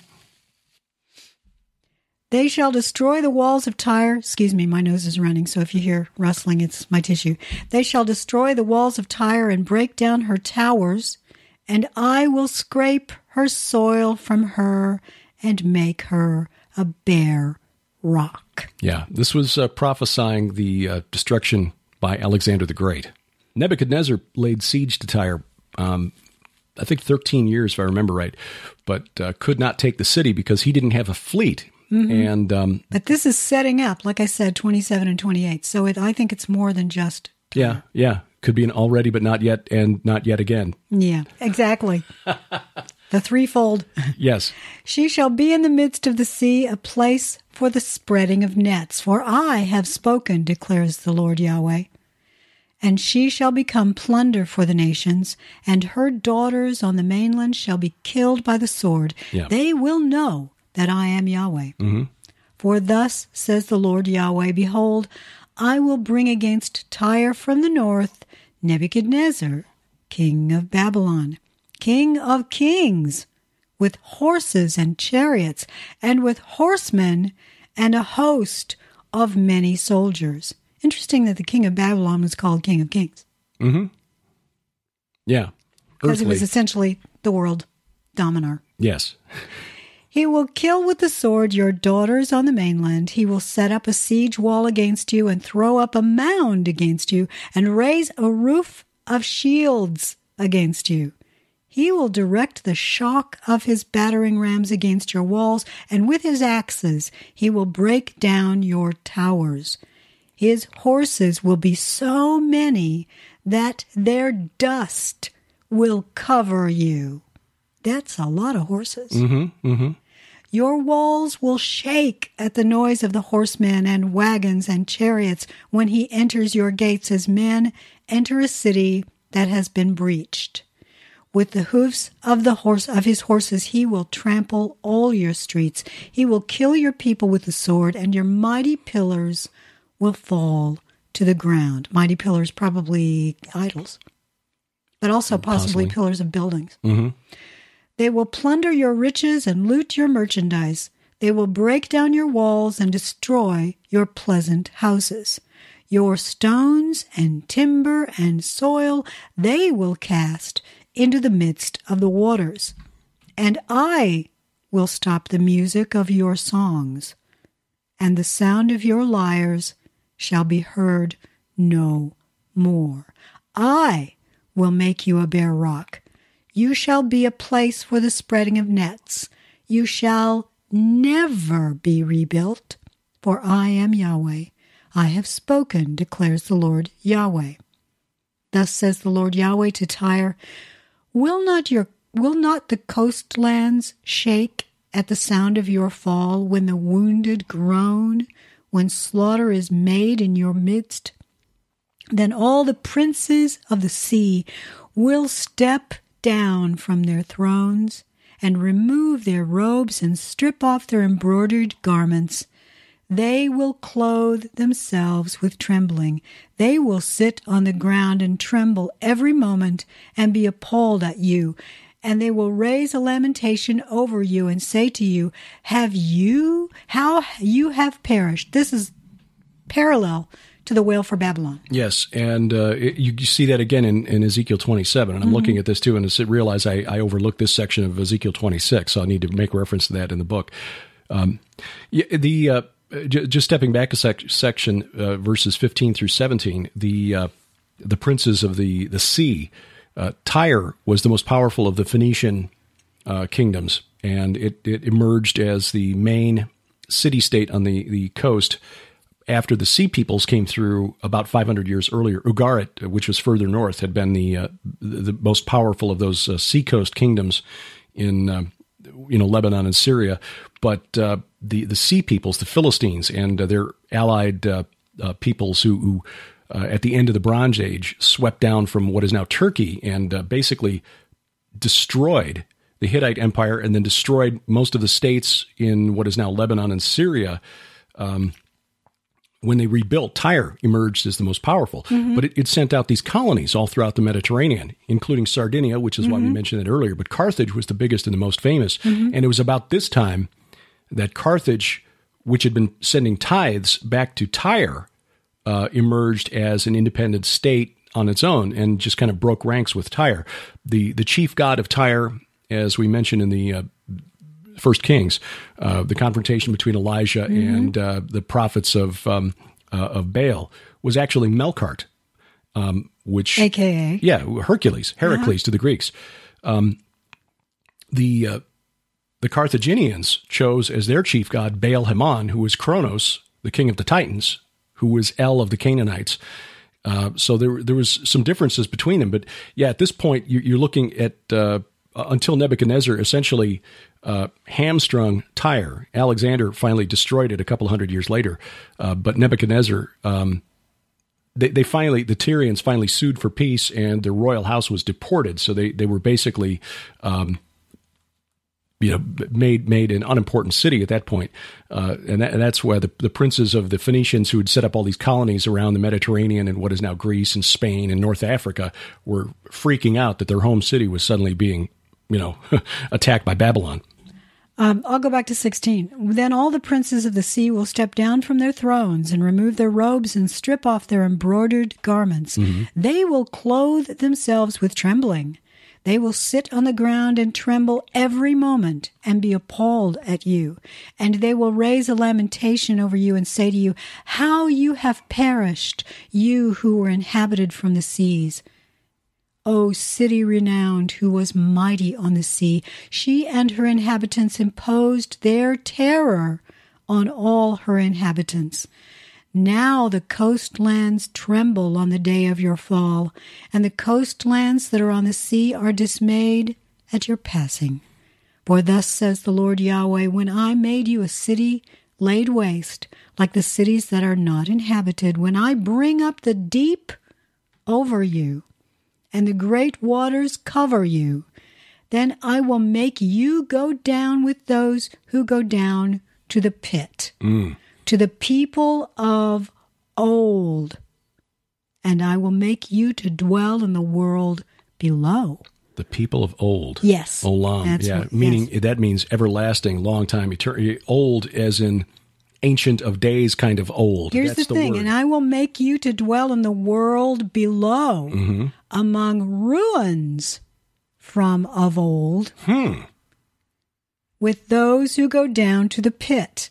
They shall destroy the walls of Tyre. Excuse me, my nose is running, so if you hear rustling, it's my tissue. They shall destroy the walls of Tyre and break down her towers and I will scrape her soil from her and make her a bare rock. Yeah, this was uh, prophesying the uh, destruction by Alexander the Great. Nebuchadnezzar laid siege to Tyre, um, I think 13 years, if I remember right, but uh, could not take the city because he didn't have a fleet. Mm-hmm. And um, but this is setting up, like I said, 27 and 28. So it, I think it's more than just. Tyre. Yeah, yeah could be an already but not yet and not yet again. Yeah, exactly. the threefold. Yes. She shall be in the midst of the sea, a place for the spreading of nets. For I have spoken, declares the Lord Yahweh. And she shall become plunder for the nations, and her daughters on the mainland shall be killed by the sword. Yeah. They will know that I am Yahweh. Mm-hmm. For thus says the Lord Yahweh Behold, I will bring against Tyre from the north Nebuchadnezzar, king of Babylon, king of kings, with horses and chariots, and with horsemen and a host of many soldiers. Interesting that the king of Babylon was called king of kings. Mm-hmm. Yeah. Because he was essentially the world dominar. Yes. He will kill with the sword your daughters on the mainland. He will set up a siege wall against you and throw up a mound against you and raise a roof of shields against you. He will direct the shock of his battering rams against your walls, and with his axes he will break down your towers. His horses will be so many that their dust will cover you. That's a lot of horses. Mm-hmm, mm-hmm. Your walls will shake at the noise of the horsemen and wagons and chariots when he enters your gates as men enter a city that has been breached. With the hoofs of the horse of his horses he will trample all your streets. He will kill your people with the sword, and your mighty pillars will fall to the ground. Mighty pillars, probably idols, but also possibly, Possibly. pillars of buildings. hmm They will plunder your riches and loot your merchandise. They will break down your walls and destroy your pleasant houses. Your stones and timber and soil they will cast into the midst of the waters. And I will stop the music of your songs, and the sound of your lyres shall be heard no more. I will make you a bare rock. You shall be a place for the spreading of nets. You shall never be rebuilt, for I am Yahweh. I have spoken, declares the Lord Yahweh. Thus says the Lord Yahweh to Tyre, Will not your will not the coastlands shake at the sound of your fall when the wounded groan, when slaughter is made in your midst? Then all the princes of the sea will step down from their thrones and remove their robes and strip off their embroidered garments. They will clothe themselves with trembling. They will sit on the ground and tremble every moment and be appalled at you. And they will raise a lamentation over you and say to you, Have you, how you have perished? This is parallel to the wail for Babylon. Yes, and uh, it, you, you see that again in, in Ezekiel 27. And I'm looking at this too, and I realize I, I overlooked this section of Ezekiel 26, so I need to make reference to that in the book. Um, the uh, j- just stepping back a sec- section, uh, verses 15 through 17, the uh, the princes of the the sea. Uh, Tyre was the most powerful of the Phoenician uh, kingdoms, and it, it emerged as the main city state on the, the coast after the Sea Peoples came through about 500 years earlier. Ugarit, which was further north, had been the uh, the, most powerful of those uh, seacoast kingdoms in uh, you know Lebanon and Syria. But uh, the the Sea Peoples, the Philistines, and uh, their allied uh, peoples who. who at the end of the Bronze Age, swept down from what is now Turkey and basically destroyed the Hittite Empire and then destroyed most of the states in what is now Lebanon and Syria. Um, when they rebuilt, Tyre emerged as the most powerful, but it, it sent out these colonies all throughout the Mediterranean, including Sardinia, which is why we mentioned it earlier. But Carthage was the biggest and the most famous. And it was about this time that Carthage, which had been sending tithes back to Tyre, uh, emerged as an independent state on its own and just kind of broke ranks with Tyre. The the chief god of Tyre, as we mentioned in the uh, First Kings, uh, the confrontation between Elijah and uh, the prophets of um, uh, of Baal was actually Melkart, um, which AKA. yeah, Hercules, Heracles to the Greeks. Um, the uh, the Carthaginians chose as their chief god Baal Hammon, who was Kronos, the king of the Titans, who was El of the Canaanites. Uh, so there there was some differences between them, but yeah, at this point you, you're looking at uh, until Nebuchadnezzar essentially uh, hamstrung Tyre. Alexander finally destroyed it a couple hundred years later, uh, but Nebuchadnezzar. Um, they, they finally the Tyrians finally sued for peace and the royal house was deported. So they, they were basically um, you know made made an unimportant city at that point. Uh, and, that, and that's why the, the princes of the Phoenicians who had set up all these colonies around the Mediterranean and what is now Greece and Spain and North Africa were freaking out that their home city was suddenly being you know attacked by Babylon. Um, I'll go back to 16. Then all the princes of the sea will step down from their thrones and remove their robes and strip off their embroidered garments. They will clothe themselves with trembling. They will sit on the ground and tremble every moment and be appalled at you. And they will raise a lamentation over you and say to you, How you have perished, you who were inhabited from the seas. O city renowned, who was mighty on the sea, she and her inhabitants imposed their terror on all her inhabitants. Now the coastlands tremble on the day of your fall, and the coastlands that are on the sea are dismayed at your passing. For thus says the Lord Yahweh, when I made you a city laid waste, like the cities that are not inhabited, when I bring up the deep over you, and the great waters cover you. Then I will make you go down with those who go down to the pit, to the people of old, and I will make you to dwell in the world below. The people of old. Yes. Olam. Yeah. what- meaning yes. that means everlasting, long time, eternal. Old as in ancient of days kind of old. Here's That's the thing, and I will make you to dwell in the world below, Mm-hmm. Among ruins from of old, Hmm. with those who go down to the pit,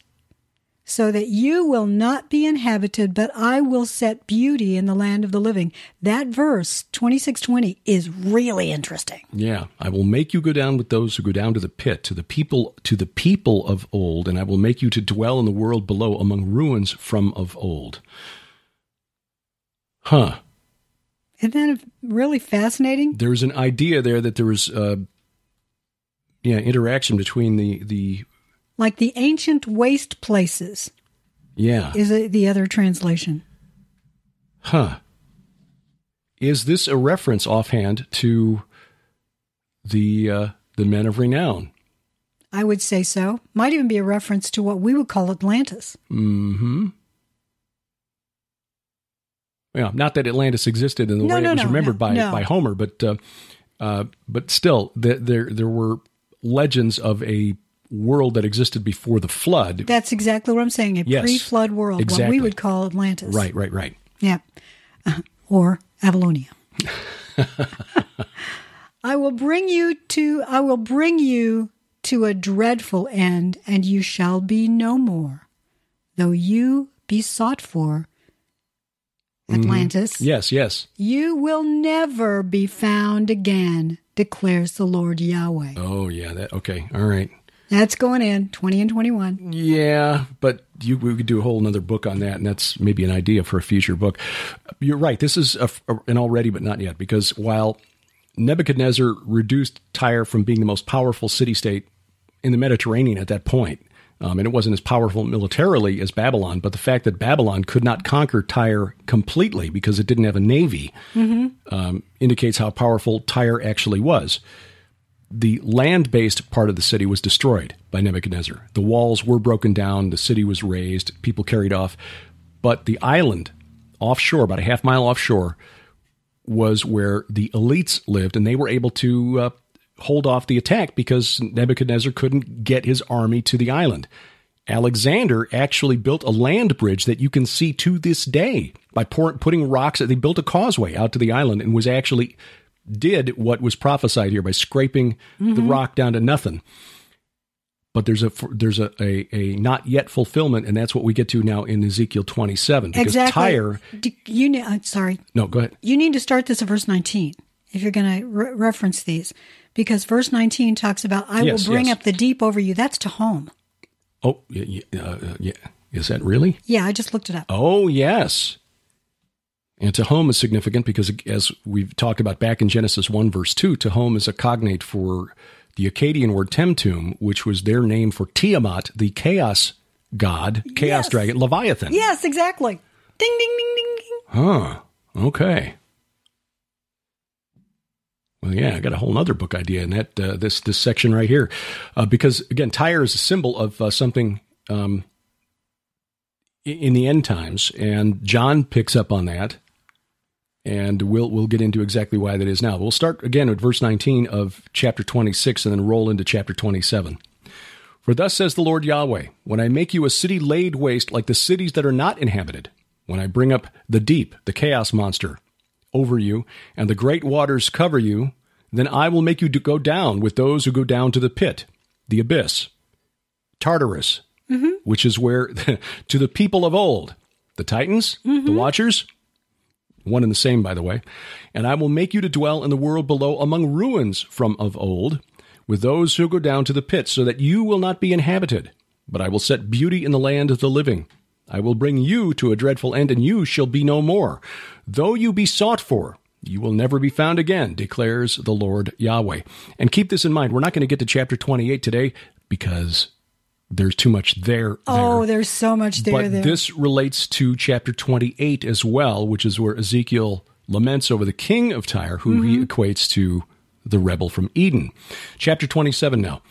so that you will not be inhabited, but I will set beauty in the land of the living. That verse, 2620, is really interesting. Yeah, I will make you go down with those who go down to the pit, to the people, to the people of old, and I will make you to dwell in the world below, among ruins from of old. Huh. Isn't that really fascinating? There's an idea there that there was, uh, yeah, interaction between the the Like the ancient waste places yeah, is a, the other translation. huh. Is this a reference offhand to the uh, the men of renown? I would say so. Might even be a reference to what we would call Atlantis. Mm hmm. Yeah, not that Atlantis existed in the No, way no, it was no, remembered by by Homer, but uh, uh, but still, th- there there were legends of a world that existed before the flood. That's exactly what I'm saying. A Yes, pre-flood world, what we would call Atlantis. Right, right, right. Yeah. Uh, or Avalonia. I will bring you to I will bring you to a dreadful end, and you shall be no more, though you be sought for. Mm-hmm. Atlantis. Yes, yes. You will never be found again, declares the Lord Yahweh. Oh, yeah. That okay. All right. That's going in 20 and 21. Yeah, but you, we could do a whole another book on that, and that's maybe an idea for a future book. You're right. This is a, an already, but not yet, because while Nebuchadnezzar reduced Tyre from being the most powerful city state in the Mediterranean at that point, um, and it wasn't as powerful militarily as Babylon, but the fact that Babylon could not conquer Tyre completely because it didn't have a navy um, indicates how powerful Tyre actually was the land based part of the city was destroyed by Nebuchadnezzar. The walls were broken down, the city was razed, people carried off. But the island offshore, about a half mile offshore, was where the elites lived, and they were able to uh, hold off the attack because Nebuchadnezzar couldn't get his army to the island. Alexander actually built a land bridge that you can see to this day by pour, putting rocks. They built a causeway out to the island and was actually did what was prophesied here by scraping the rock down to nothing. But there's a there's a, a, a not yet fulfillment, and that's what we get to now in Ezekiel 27. Because exactly. Tyre, you uh, sorry. no, go ahead. You need to start this at verse 19 if you're going to re- reference these, because verse 19 talks about, I Yes, will bring yes. up the deep over you. That's tehom. Oh, yeah, uh, uh, yeah. Is that really? Yeah, I just looked it up. Oh, yes. And tehom is significant because, as we've talked about back in Genesis 1, verse 2, tehom is a cognate for the Akkadian word temtum, which was their name for Tiamat, the chaos god, chaos Yes. dragon, Leviathan. Yes, exactly. Ding, ding, ding, ding, ding. Huh. Okay. Well, yeah, I got a whole other book idea in that uh, this this section right here, uh, because again, Tyre is a symbol of uh, something um, in the end times, and John picks up on that, and we'll we'll get into exactly why that is now. We'll start again at verse nineteen of chapter twenty six, and then roll into chapter twenty seven. For thus says the Lord Yahweh, when I make you a city laid waste like the cities that are not inhabited, when I bring up the deep, the chaos monster, over you, and the great waters cover you, then I will make you to go down with those who go down to the pit, the abyss, Tartarus, mm-hmm. which is where, to the people of old, the Titans, the mm-hmm. Watchers, one and the same, by the way, and I will make you to dwell in the world below among ruins from of old, with those who go down to the pit, so that you will not be inhabited. But I will set beauty in the land of the living. I will bring you to a dreadful end, and you shall be no more. Though you be sought for, you will never be found again, declares the Lord Yahweh. And keep this in mind. We're not going to get to chapter 28 today because there's too much there. Oh, there. there's so much there. But there. this relates to chapter 28 as well, which is where Ezekiel laments over the king of Tyre, who he mm-hmm. equates to the rebel from Eden. Chapter 27 now.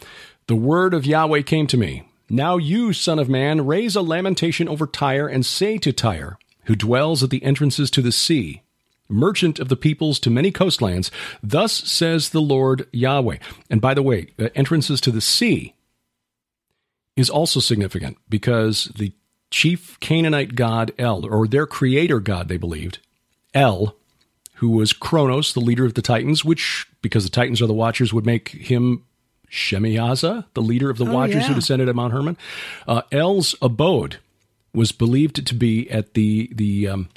The word of Yahweh came to me. Now you, son of man, raise a lamentation over Tyre and say to Tyre, who dwells at the entrances to the sea, merchant of the peoples to many coastlands, thus says the Lord Yahweh. And by the way, uh, entrances to the sea is also significant because the chief Canaanite god El, or their creator god, they believed, El, who was Kronos, the leader of the Titans, which, because the Titans are the Watchers, would make him Shemiyaza, the leader of the Oh, Watchers who descended at Mount Hermon. Uh, El's abode was believed to be at the the um,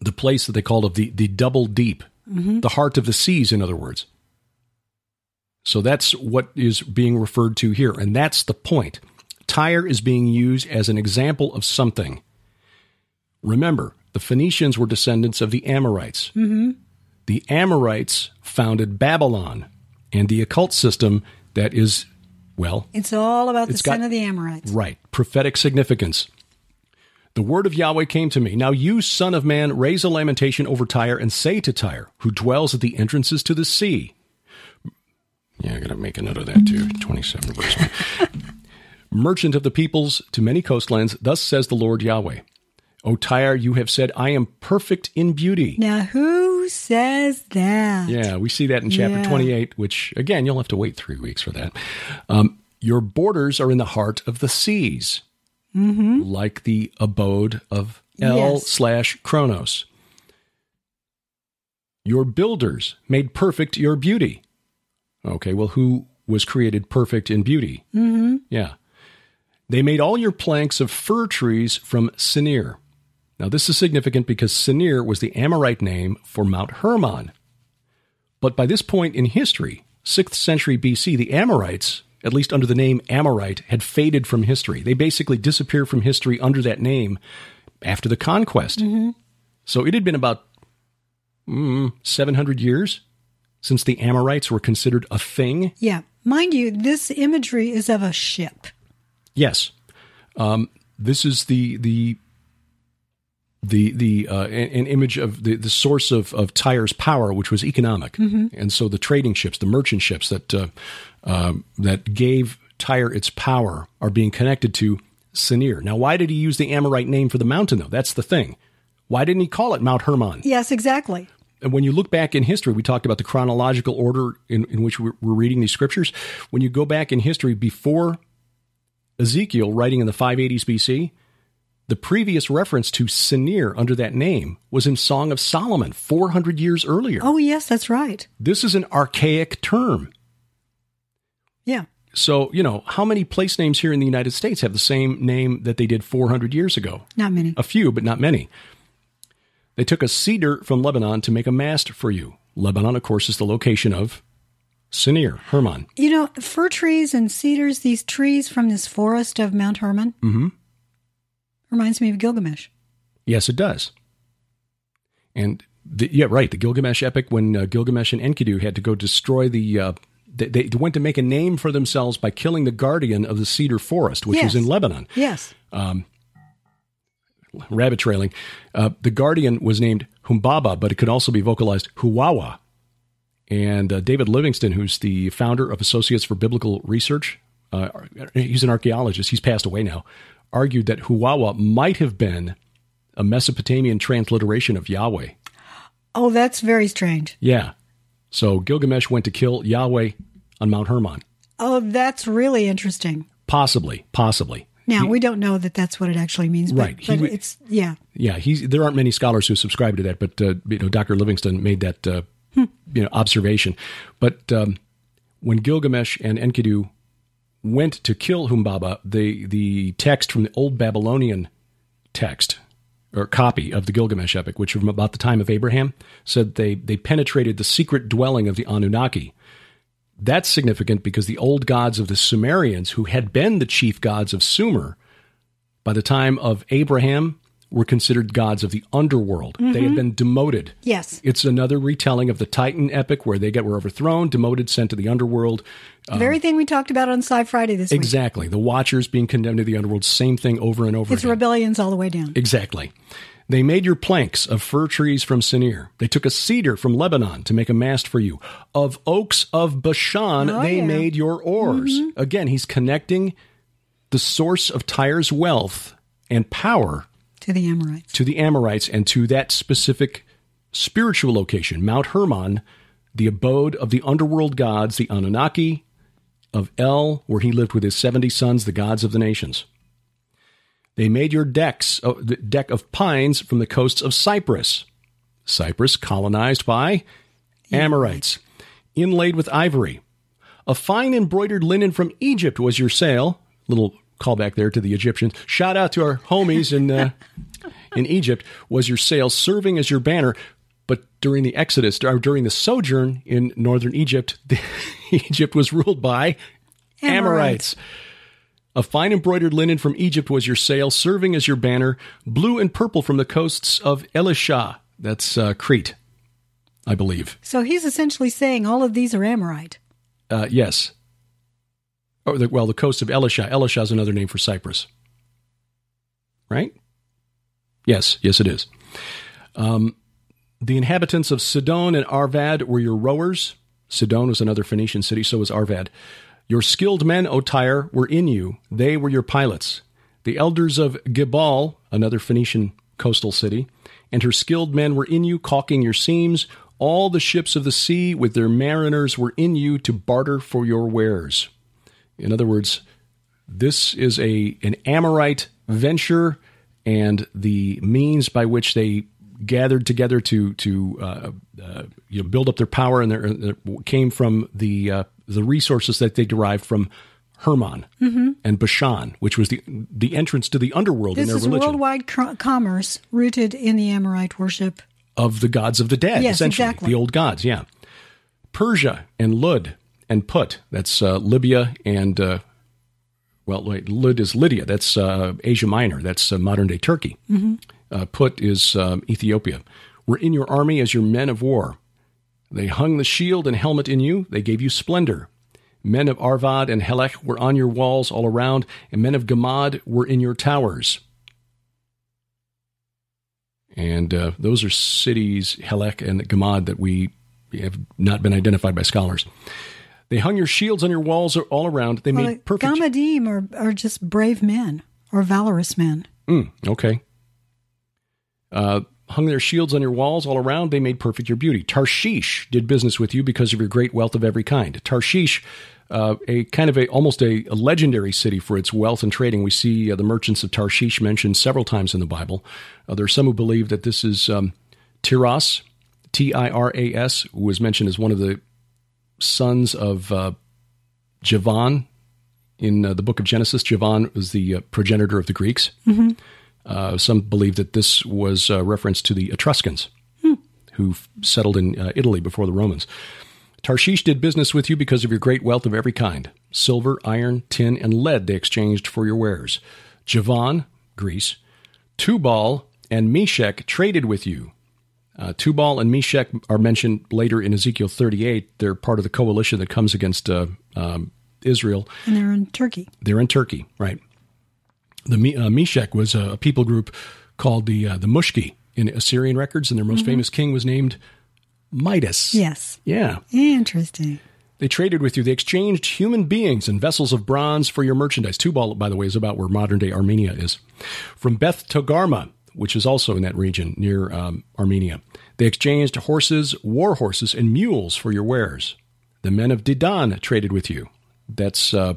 the place that they called of the the double deep, the heart of the seas, in other words. So that's what is being referred to here, and that's the point. Tyre is being used as an example of something. Remember, the Phoenicians were descendants of the Amorites. The Amorites founded Babylon and the occult system that is, well, It's all about the It's got- of the Amorites. Right. Prophetic significance. The word of Yahweh came to me. Now you, son of man, raise a lamentation over Tyre and say to Tyre, who dwells at the entrances to the sea. Yeah, I got to make a note of that too. 27 verse 1. Merchant of the peoples to many coastlands, thus says the Lord Yahweh. O Tyre, you have said, I am perfect in beauty. Now, who says that? Yeah, we see that in chapter Yeah. 28, which, again, you'll have to wait three weeks for that. Um, your borders are in the heart of the seas, like the abode of El Yes. slash Kronos. Your builders made perfect your beauty. Okay, well, who was created perfect in beauty? Mm-hmm. Yeah. They made all your planks of fir trees from Senir. Now, this is significant because Senir was the Amorite name for Mount Hermon. But by this point in history, 6th century BC, the Amorites, at least under the name Amorite, had faded from history. They basically disappeared from history under that name after the conquest. So it had been about mm, 700 years since the Amorites were considered a thing. Yeah. Mind you, this imagery is of a ship. Yes, um, this is the the the the uh, an, image of the, the source of, of Tyre's power, which was economic, and so the trading ships, the merchant ships that uh, uh, that gave Tyre its power, are being connected to Senir. Now, why did he use the Amorite name for the mountain, though? That's the thing. Why didn't he call it Mount Hermon? Yes, exactly. And when you look back in history, we talked about the chronological order in, in which we're, we're reading these scriptures. When you go back in history before Ezekiel writing in the 580s BC, the previous reference to Senir under that name was in Song of Solomon 400 years earlier. Oh, yes, that's right. This is an archaic term. Yeah. So, you know, how many place names here in the United States have the same name that they did 400 years ago? Not many. A few, but not many. They took a cedar from Lebanon to make a mast for you. Lebanon, of course, is the location of Senir, Hermon. You know, fir trees and cedars, these trees from this forest of Mount Hermon, Mhm. reminds me of Gilgamesh. Yes, it does. And the, yeah, right. The Gilgamesh epic, when uh, Gilgamesh and Enkidu had to go destroy the, uh, they, they went to make a name for themselves by killing the guardian of the cedar forest, which was in Lebanon. Yes. Rabbit trailing. Uh, the guardian was named Humbaba, but it could also be vocalized Huwawa. And uh, David Livingston, who's the founder of Associates for Biblical Research, uh, he's an archaeologist. He's passed away now. Argued that Huwawa might have been a Mesopotamian transliteration of Yahweh. Oh, that's very strange. Yeah. So Gilgamesh went to kill Yahweh on Mount Hermon. Oh, that's really interesting. Possibly, possibly. Now, we don't know that that's what it actually means, but, Right. He but it's, yeah. Yeah, he's, there aren't many scholars who subscribe to that, but uh, you know, Dr. Livingston made that uh, you know observation. But um, when Gilgamesh and Enkidu went to kill Humbaba, the the text from the old Babylonian text or copy of the Gilgamesh epic, which from about the time of Abraham, said they they penetrated the secret dwelling of the Anunnaki. That's significant because the old gods of the Sumerians, who had been the chief gods of Sumer, by the time of Abraham, were considered gods of the underworld. They had been demoted. Yes. It's another retelling of the Titan epic where they get were overthrown, demoted, sent to the underworld. The very thing we talked about on Sci Friday this week. Exactly. The Watchers being condemned to the underworld, same thing over and over It's again. rebellions all the way down. Exactly. They made your planks of fir trees from Senir. They took a cedar from Lebanon to make a mast for you. Of oaks of Bashan, Oh, they yeah. Mm-hmm. made your oars. Again, he's connecting the source of Tyre's wealth and power To the Amorites. to the Amorites and to that specific spiritual location, Mount Hermon, the abode of the underworld gods, the Anunnaki, of El, where he lived with his 70 sons, the gods of the nations. They made your decks, uh, the deck of pines from the coasts of Cyprus. Cyprus colonized by Amorites, inlaid with ivory. A fine embroidered linen from Egypt was your sail. Little callback there to the Egyptians. Shout out to our homies in uh, in Egypt. Was your sail serving as your banner? But during the Exodus, or during the sojourn in northern Egypt, Egypt was ruled by Amorites. Amorites. A fine embroidered linen from Egypt was your sail, serving as your banner, blue and purple from the coasts of Elishah. That's uh, Crete, I believe. So he's essentially saying all of these are Amorite. Uh, yes. Or the, well, the coast of Elishah. Elishah is another name for Cyprus. Right? Yes, yes, it is. Um, the inhabitants of Sidon and Arvad were your rowers. Sidon was another Phoenician city, so was Arvad. Your skilled men, O Tyre, were in you. They were your pilots. The elders of Gebal, another Phoenician coastal city, and her skilled men were in you, caulking your seams. All the ships of the sea with their mariners were in you to barter for your wares. In other words, this is a an Amorite venture, and the means by which they gathered together to to uh, uh, you know build up their power and their, their came from the uh, the resources that they derived from Hermon and Bashan, which was the the entrance to the underworld in This their is religion worldwide cr- commerce rooted in the Amorite worship. of the gods of the dead, Yes, essentially exactly. the old gods. Yeah, Persia and Lud and Put. That's uh, Libya and uh, well, wait, Lud is Lydia. That's uh, Asia Minor. That's uh, modern day Turkey. Uh, Put is um, Ethiopia. Were in your army as your men of war. They hung the shield and helmet in you. They gave you splendor. Men of Arvad and Helech were on your walls all around, and men of Gamad were in your towers. And uh, those are cities, Helech and Gamad, that we have not been identified by scholars. They hung your shields on your walls all around. They Well, made perfect. Gamadim are, are just brave men or valorous men. Mm, okay. Uh, hung their shields on your walls all around. They made perfect your beauty. Tarshish did business with you because of your great wealth of every kind. Tarshish, uh, a kind of a almost a, a legendary city for its wealth and trading. We see uh, the merchants of Tarshish mentioned several times in the Bible. Uh, there are some who believe that this is um, Tiras, T I R A S, who was mentioned as one of the sons of uh, Javan in uh, the book of Genesis. Javan was the uh, progenitor of the Greeks. Uh, some believe that this was a reference to the Etruscans who f- settled in uh, Italy before the Romans. Tarshish did business with you because of your great wealth of every kind silver, iron, tin, and lead they exchanged for your wares. Javan, Greece, Tubal, and Meshech traded with you. Uh, Tubal and Meshech are mentioned later in Ezekiel 38. They're part of the coalition that comes against uh, um, Israel. And they're in Turkey. They're in Turkey, right? The uh, Meshech was a people group called the uh, the Mushki in Assyrian records, and their most famous king was named Midas. Yes. Yeah. Interesting. They traded with you. They exchanged human beings and vessels of bronze for your merchandise. Tubal, by the way, is about where modern day Armenia is. From Beth Togarmah, which is also in that region near um, Armenia, they exchanged horses, war horses, and mules for your wares. The men of Didan traded with you. That's uh,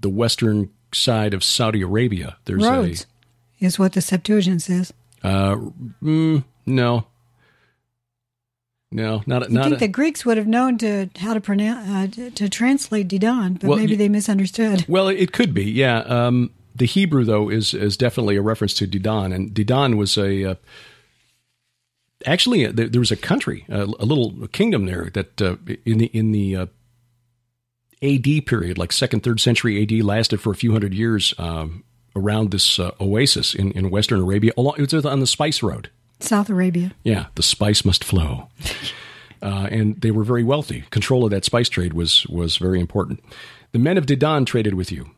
the western side of Saudi Arabia. There's Rhodes is what the Septuagint says. a uh, mm, no, no, not a, You not think a, the Greeks would have known to how to pronounce uh, to- translate Didan, but Well, maybe they misunderstood. Well, it could be, yeah. Um, the Hebrew, though, is is definitely a reference to Didan, and Didan was a uh, actually uh, there, there was a country, a, a little kingdom there that uh, in the in the uh, A.D. period, like second third century A.D., lasted for a few hundred years um, around this uh, oasis in, in Western Arabia. Along, it was on the Spice Road. South Arabia. Yeah, the spice must flow. Uh, and they were very wealthy. Control of that spice trade was was very important. The men of Dedan traded with you.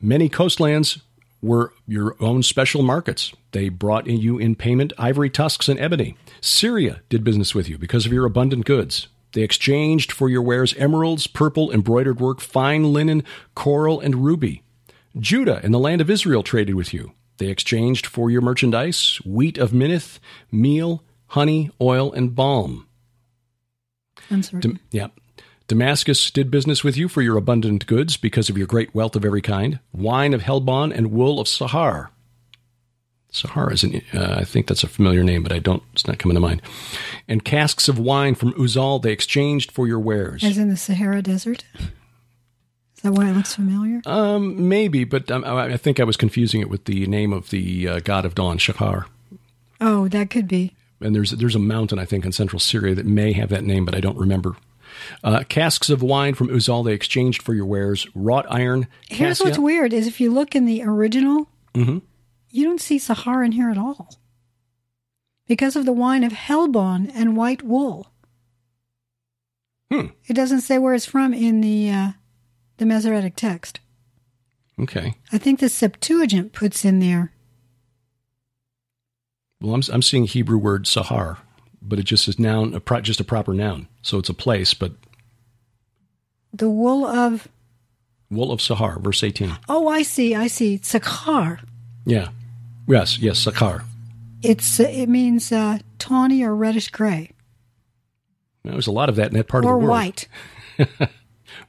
Many coastlands were your own special markets. They brought in you in payment ivory tusks and ebony. Syria did business with you because of your abundant goods. They exchanged for your wares emeralds, purple, embroidered work, fine linen, coral, and ruby. Judah and the land of Israel traded with you. They exchanged for your merchandise wheat of Minnith, meal, honey, oil, and balm. Uncertain. yeah. Damascus did business with you for your abundant goods because of your great wealth of every kind, wine of Helbon and wool of Sahar. Sahar is an, uh, I think that's a familiar name, but I don't, it's not coming to mind. And casks of wine from Uzal they exchanged for your wares. As in the Sahara Desert. Is that why it looks familiar? Um, maybe, but um, I I think I was confusing it with the name of the uh, god of dawn, Shahar. Oh, that could be. and there's there's a mountain I think in central Syria that may have that name, but I don't remember. Uh, casks of wine from Uzal they exchanged for your wares. Wrought iron. Here's cassia- what's weird is if you look in the original, Mhm. you don't see Sahara in here at all. Because of the wine of Helbon and white wool. Hmm. It doesn't say where it's from in the uh, the Masoretic text. Okay. I think the Septuagint puts in there. Well, I'm I'm seeing Hebrew word Sahar, but it just is noun, a pro, just a proper noun. So it's a place, but The wool of wool of Sahar, verse 18. oh, I see, I see, Sakhar. Yeah. Yes. Yes. Sahar. It's uh, it means uh, tawny or reddish gray There's a lot of that in that part or of the world. white.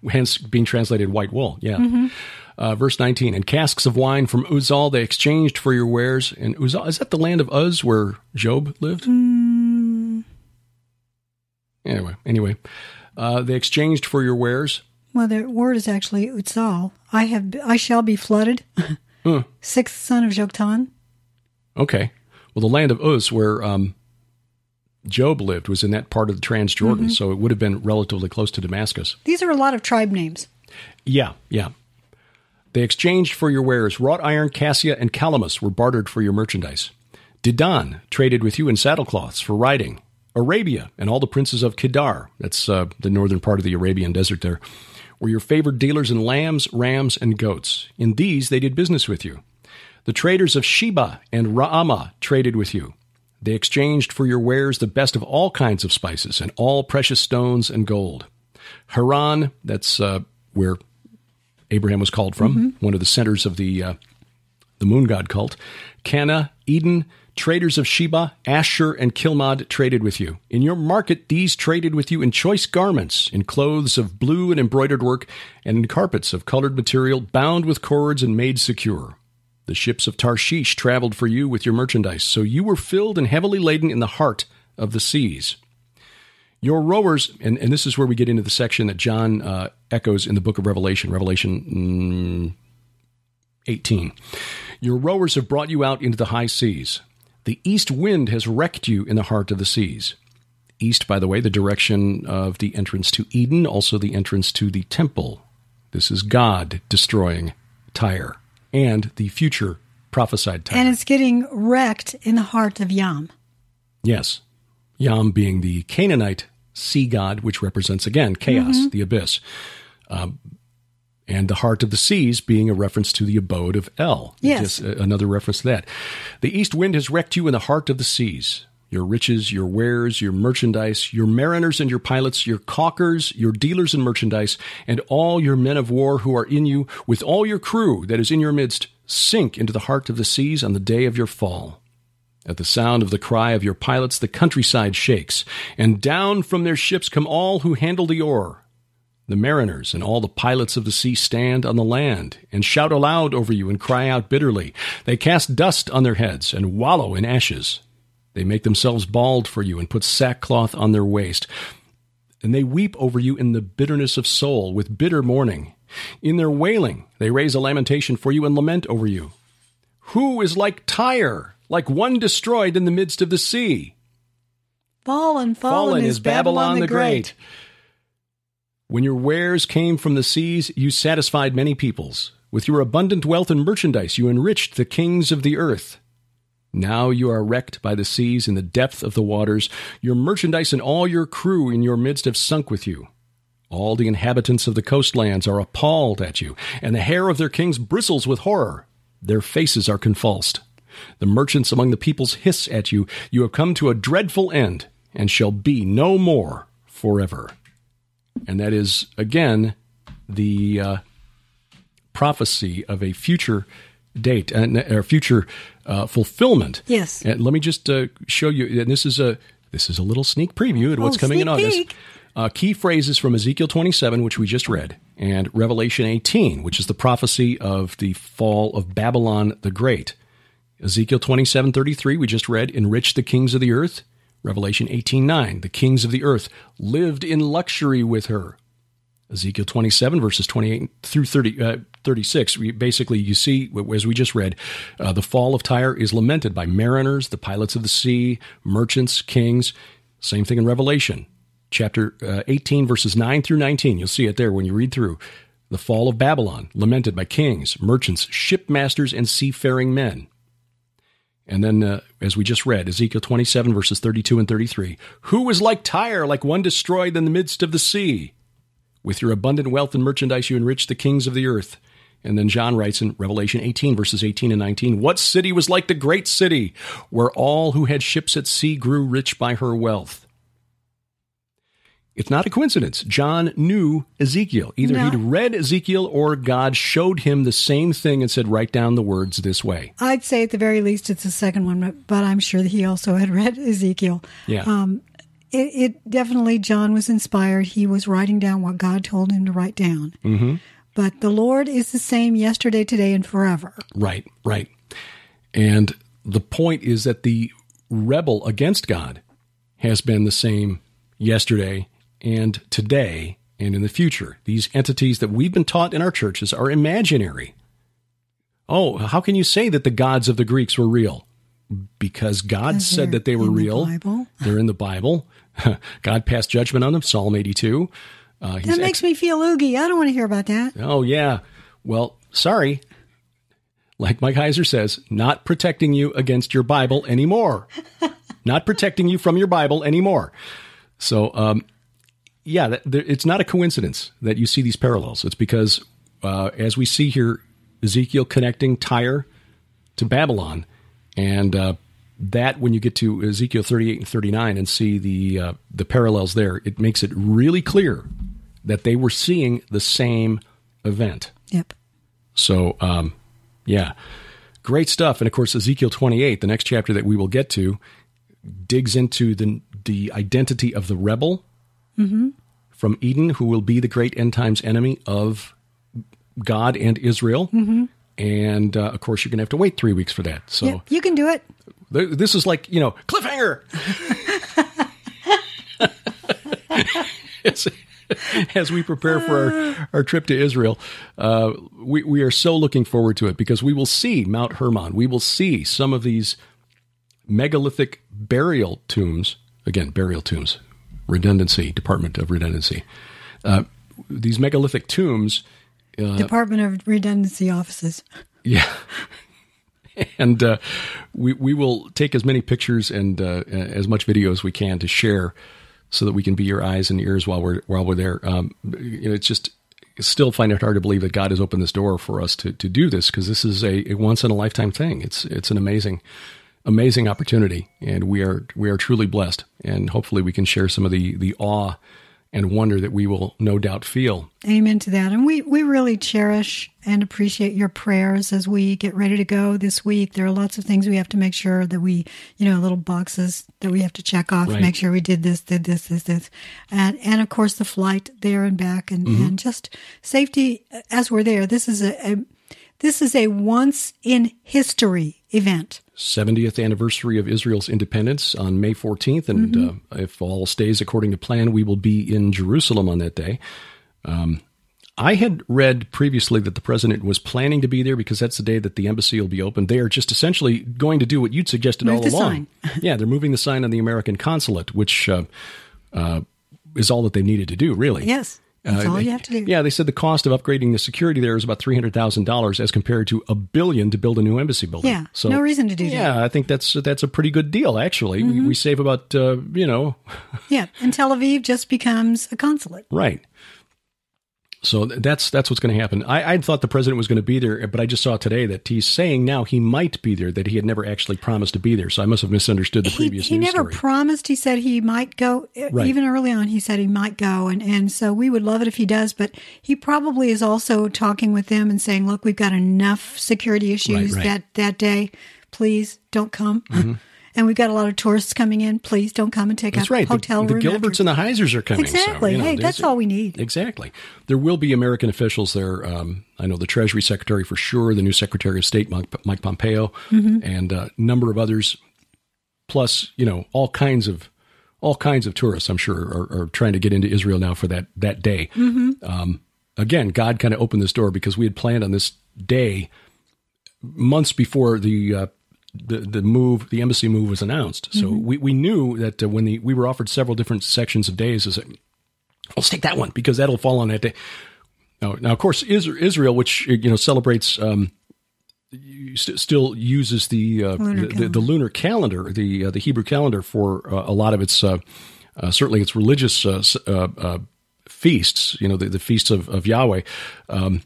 hence being translated white wool. Yeah. Uh, verse 19, and casks of wine from Uzal they exchanged for your wares. And Uzal, is that the land of Uz where Job lived? Anyway, anyway, uh, they exchanged for your wares. Well, the word is actually utsal. I have I shall be flooded. Sixth son of Joktan. Okay. Well, the land of Uz where um, Job lived was in that part of the Transjordan, so it would have been relatively close to Damascus. These are a lot of tribe names. Yeah, yeah. They exchanged for your wares. Wrought iron, cassia, and calamus were bartered for your merchandise. Dedan traded with you in saddlecloths for riding. Arabia and all the princes of Kedar, that's uh, the northern part of the Arabian desert there, were your favored dealers in lambs, rams, and goats. In these they did business with you. The traders of Sheba and Raamah traded with you. They exchanged for your wares the best of all kinds of spices and all precious stones and gold. Haran, that's uh, where Abraham was called from, one of the centers of the uh, the moon god cult. Canneh, Eden, traders of Sheba, Asshur, and Chilmad traded with you. In your market, these traded with you in choice garments, in clothes of blue and embroidered work, and in carpets of colored material, bound with cords and made secure. The ships of Tarshish traveled for you with your merchandise, so you were filled and heavily laden in the heart of the seas. Your rowers, and, and this is where we get into the section that John uh, echoes in the book of Revelation, Revelation mm, 18. Your rowers have brought you out into the high seas. The east wind has wrecked you in the heart of the seas. East, by the way, the direction of the entrance to Eden, also the entrance to the temple. This is God destroying Tyre and the future prophesied Tyre. And it's getting wrecked in the heart of Yam. Yes. Yam being the Canaanite sea god, which represents, again, chaos, the abyss. Um, and the heart of the seas being a reference to the abode of El. Yes. Just uh, another reference to that. The east wind has wrecked you in the heart of the seas. Your riches, your wares, your merchandise, your mariners and your pilots, your caulkers, your dealers in merchandise, and all your men of war who are in you, with all your crew that is in your midst, sink into the heart of the seas on the day of your fall. At the sound of the cry of your pilots, the countryside shakes, and down from their ships come all who handle the oar. The mariners and all the pilots of the sea stand on the land and shout aloud over you and cry out bitterly. They cast dust on their heads and wallow in ashes. They make themselves bald for you and put sackcloth on their waist. And they weep over you in the bitterness of soul with bitter mourning. In their wailing, they raise a lamentation for you and lament over you. Who is like Tyre, like one destroyed in the midst of the sea? Fallen, fallen, is Babylon, the Great. When your wares came from the seas, you satisfied many peoples. With your abundant wealth and merchandise, you enriched the kings of the earth. Now you are wrecked by the seas in the depth of the waters. Your merchandise and all your crew in your midst have sunk with you. All the inhabitants of the coastlands are appalled at you, and the hair of their kings bristles with horror. Their faces are convulsed. The merchants among the peoples hiss at you. You have come to a dreadful end, and shall be no more forever. And that is, again, the uh, prophecy of a future date and or future uh, fulfillment. Yes. And let me just uh, show you. And this is a this is a little sneak preview at what's Oh, coming in August. Uh, key phrases from Ezekiel 27, which we just read, and Revelation 18, which is the prophecy of the fall of Babylon the Great. Ezekiel 27:33 we just read, enrich the kings of the earth. Revelation 18:9, the kings of the earth lived in luxury with her. Ezekiel 27 verses 28 through 30, uh, 36. We, basically, you see, as we just read, uh, the fall of Tyre is lamented by mariners, the pilots of the sea, merchants, kings. Same thing in Revelation, chapter uh, 18 verses 9 through 19. You'll see it there when you read through. The fall of Babylon, lamented by kings, merchants, shipmasters, and seafaring men. And then, uh, as we just read, Ezekiel 27, verses 32 and 33. Who is like Tyre, like one destroyed in the midst of the sea? With your abundant wealth and merchandise, you enrich the kings of the earth. And then John writes in Revelation 18, verses 18 and 19 What city was like the great city, where all who had ships at sea grew rich by her wealth? It's not a coincidence. John knew Ezekiel. Either No. he'd read Ezekiel or God showed him the same thing and said, Write down the words this way. I'd say at the very least it's the second one, but- I'm sure that he also had read Ezekiel. Yeah. Um, it, it definitely, John was inspired. He was writing down what God told him to write down. Mm-hmm. But the Lord is the same yesterday, today, and forever. Right, right. And the point is that the rebel against God has been the same yesterday and today and in the future. These entities that we've been taught in our churches are imaginary. Oh, how can you say that the gods of the Greeks were real? Because God said that they were the real. Bible. They're in the Bible. God passed judgment on them, Psalm 82. Uh, That makes me feel oogie. I don't want to hear about that. Oh, yeah. Well, sorry. Like Mike Heiser says, not protecting you against your Bible anymore. not protecting you from your Bible anymore. So, um, yeah, it's not a coincidence that you see these parallels. It's because, uh, as we see here, Ezekiel connecting Tyre to Babylon, and uh, that when you get to Ezekiel 38 and 39 and see the uh, the parallels there, it makes it really clear that they were seeing the same event. Yep. So, um, yeah, great stuff. And of course, Ezekiel 28, the next chapter that we will get to, digs into the the identity of the rebel from Eden, who will be the great end times enemy of God and Israel. And uh, of course, you're going to have to wait three weeks for that. So. You can do it. th- this is like you know cliffhanger. as, as we prepare for our, our trip to Israel, uh, we we are so looking forward to it because we will see Mount Hermon. We will see some of these megalithic burial tombs. Again, burial tombs. Redundancy, Department of Redundancy. Uh, these megalithic tombs. Department of Redundancy offices. Yeah. and uh, we we will take as many pictures and uh, as much video as we can to share, so that we can be your eyes and ears while we're while we're there. Um, you know, it's just still find it hard to believe that God has opened this door for us to to do this because this is a, a once in a lifetime thing. It's it's an amazing amazing opportunity, and we are we are truly blessed. And hopefully, we can share some of the the awe and wonder that we will no doubt feel. Amen to that. And we, we really cherish and appreciate your prayers as we get ready to go this week. There are lots of things we have to make sure that we, you know, little boxes that we have to check off, Right. make sure we did this, did this, this, this. And, and of course the flight there and back and, mm-hmm. and just safety as we're there. This is a, a this is a once in history event. 70th anniversary of Israel's independence on May 14th. And uh, if all stays according to plan, we will be in Jerusalem on that day. Um, I had read previously that the president was planning to be there because that's the day that the embassy will be open. They are just essentially going to do what you'd suggested Move all along. yeah, they're moving the sign on the American consulate, which uh, uh, is all that they needed to do, really. Yes. That's Uh, all you have to do. Yeah, they said the cost of upgrading the security there is about three hundred thousand dollars, as compared to a billion to build a new embassy building. Yeah, so no reason to do that. Mm-hmm. Yeah, I think that's that's a pretty good deal. Actually, we, we save about uh, you know Yeah, and Tel Aviv just becomes a consulate. right. So that's that's what's going to happen. I, I thought the president was going to be there, but I just saw today that he's saying now he might be there. That he had never actually promised to be there. So I must have misunderstood the He, previous he never story. promised. He said he might go. Right. Even early on, he said he might go, and and so we would love it if he does. But he probably is also talking with them and saying, "Look, we've got enough security issues right. that that day. Please don't come." Mm-hmm. And we've got a lot of tourists coming in. please don't come and take That's right. The- hotel the, room. Gilberts after- and the Heisers are coming. so, Exactly. you know, hey, that's all we need. Exactly. There will be American officials there. Um, I know the Treasury Secretary for sure, the new Secretary of State, Mike, Mike Pompeo, Mm-hmm. and a number of others. Plus, you know, all kinds of all kinds of tourists. I'm sure are, are trying to get into Israel now for that that day. Mm-hmm. Um, again, God kind of opened this door because we had planned on this day months before the. Uh, the, the move, the embassy move was announced. So Mm-hmm. we, we knew that uh, when the we were offered several different sections of days, is let's take that one because that'll fall on that day. Now, now of course, Israel, which you know celebrates, um, st- still uses the, uh, Lunar the, the calendar. the lunar calendar, the uh, the Hebrew calendar for uh, a lot of its uh, uh, certainly its religious uh, uh, uh, feasts. You know, the, the feasts of, of Yahweh. Um,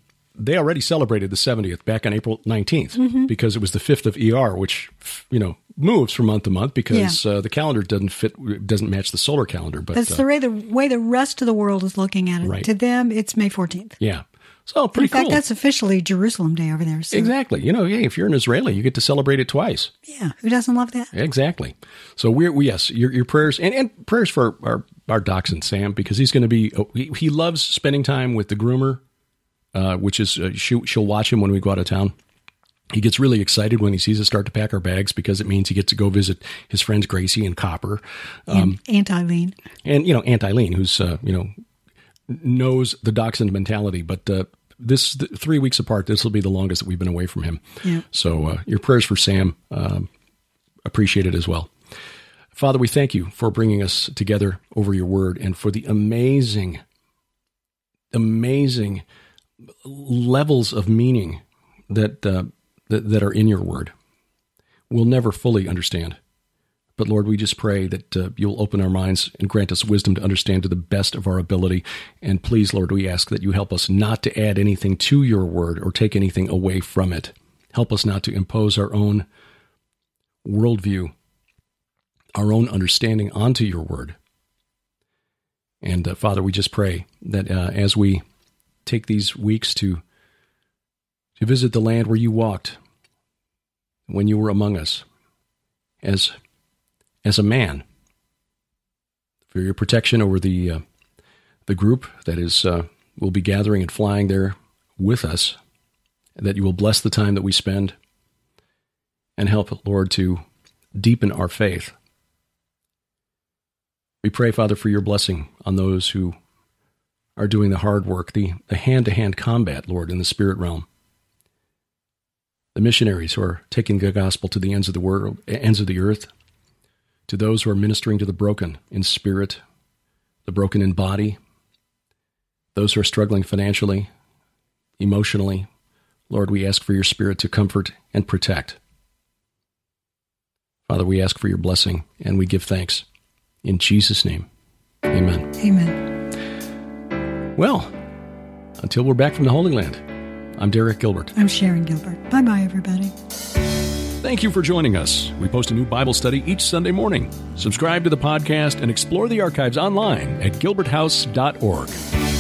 they already celebrated the 70th back on April 19th Mm-hmm. because it was the 5th of ER, which, you know, moves from month to month because uh, the calendar doesn't fit, doesn't match the solar calendar. But That's uh, the way the way the rest of the world is looking at it. Right. To them, it's May 14th. yeah. So pretty In fact, cool. that's officially Jerusalem Day over there. So, Exactly. You know, hey, if you're an Israeli, you get to celebrate it twice. yeah, who doesn't love that? Exactly. So we're we, yes, your, your prayers and, and prayers for our our dachshund Sam because he's going to be oh, he, he loves spending time with the groomer, uh, which is uh, she, she'll watch him when we go out of town. He gets really excited when he sees us start to pack our bags because it means he gets to go visit his friends Gracie and Copper, And Aunt Eileen. and you know Aunt Eileen, who's uh, you know knows the dachshund mentality. But uh, this th- three weeks apart, this will be the longest that we've been away from him. Yeah. So uh, your prayers for Sam um, appreciated as well. Father, we thank you for bringing us together over your word and for the amazing, amazing levels of meaning that, uh, that, that are in your word. We'll never fully understand. But Lord, we just pray that uh, you'll open our minds and grant us wisdom to understand to the best of our ability. And please, Lord, we ask that you help us not to add anything to your word or take anything away from it. Help us not to impose our own worldview, our own understanding onto your word. And uh, Father, we just pray that uh, as we take these weeks to to visit the land where you walked when you were among us, as as a man, for your protection over the uh, the group that is uh, will be gathering and flying there with us, that you will bless the time that we spend, and help, Lord, to deepen our faith. We pray, Father, for your blessing on those who are doing the hard work, the hand to hand combat, Lord, in the spirit realm. The missionaries who are taking the gospel to the ends of the world, ends of the earth, to those who are ministering to the broken in spirit, the broken in body, those who are struggling financially, emotionally. Lord, we ask for your spirit to comfort and protect. Father, we ask for your blessing and we give thanks. In Jesus' name, amen. Amen. Well, until we're back from the Holy Land, I'm Derek Gilbert. I'm Sharon Gilbert. Bye bye, everybody. Thank you for joining us. We post a new Bible study each Sunday morning. Subscribe to the podcast and explore the archives online at gilberthouse.org.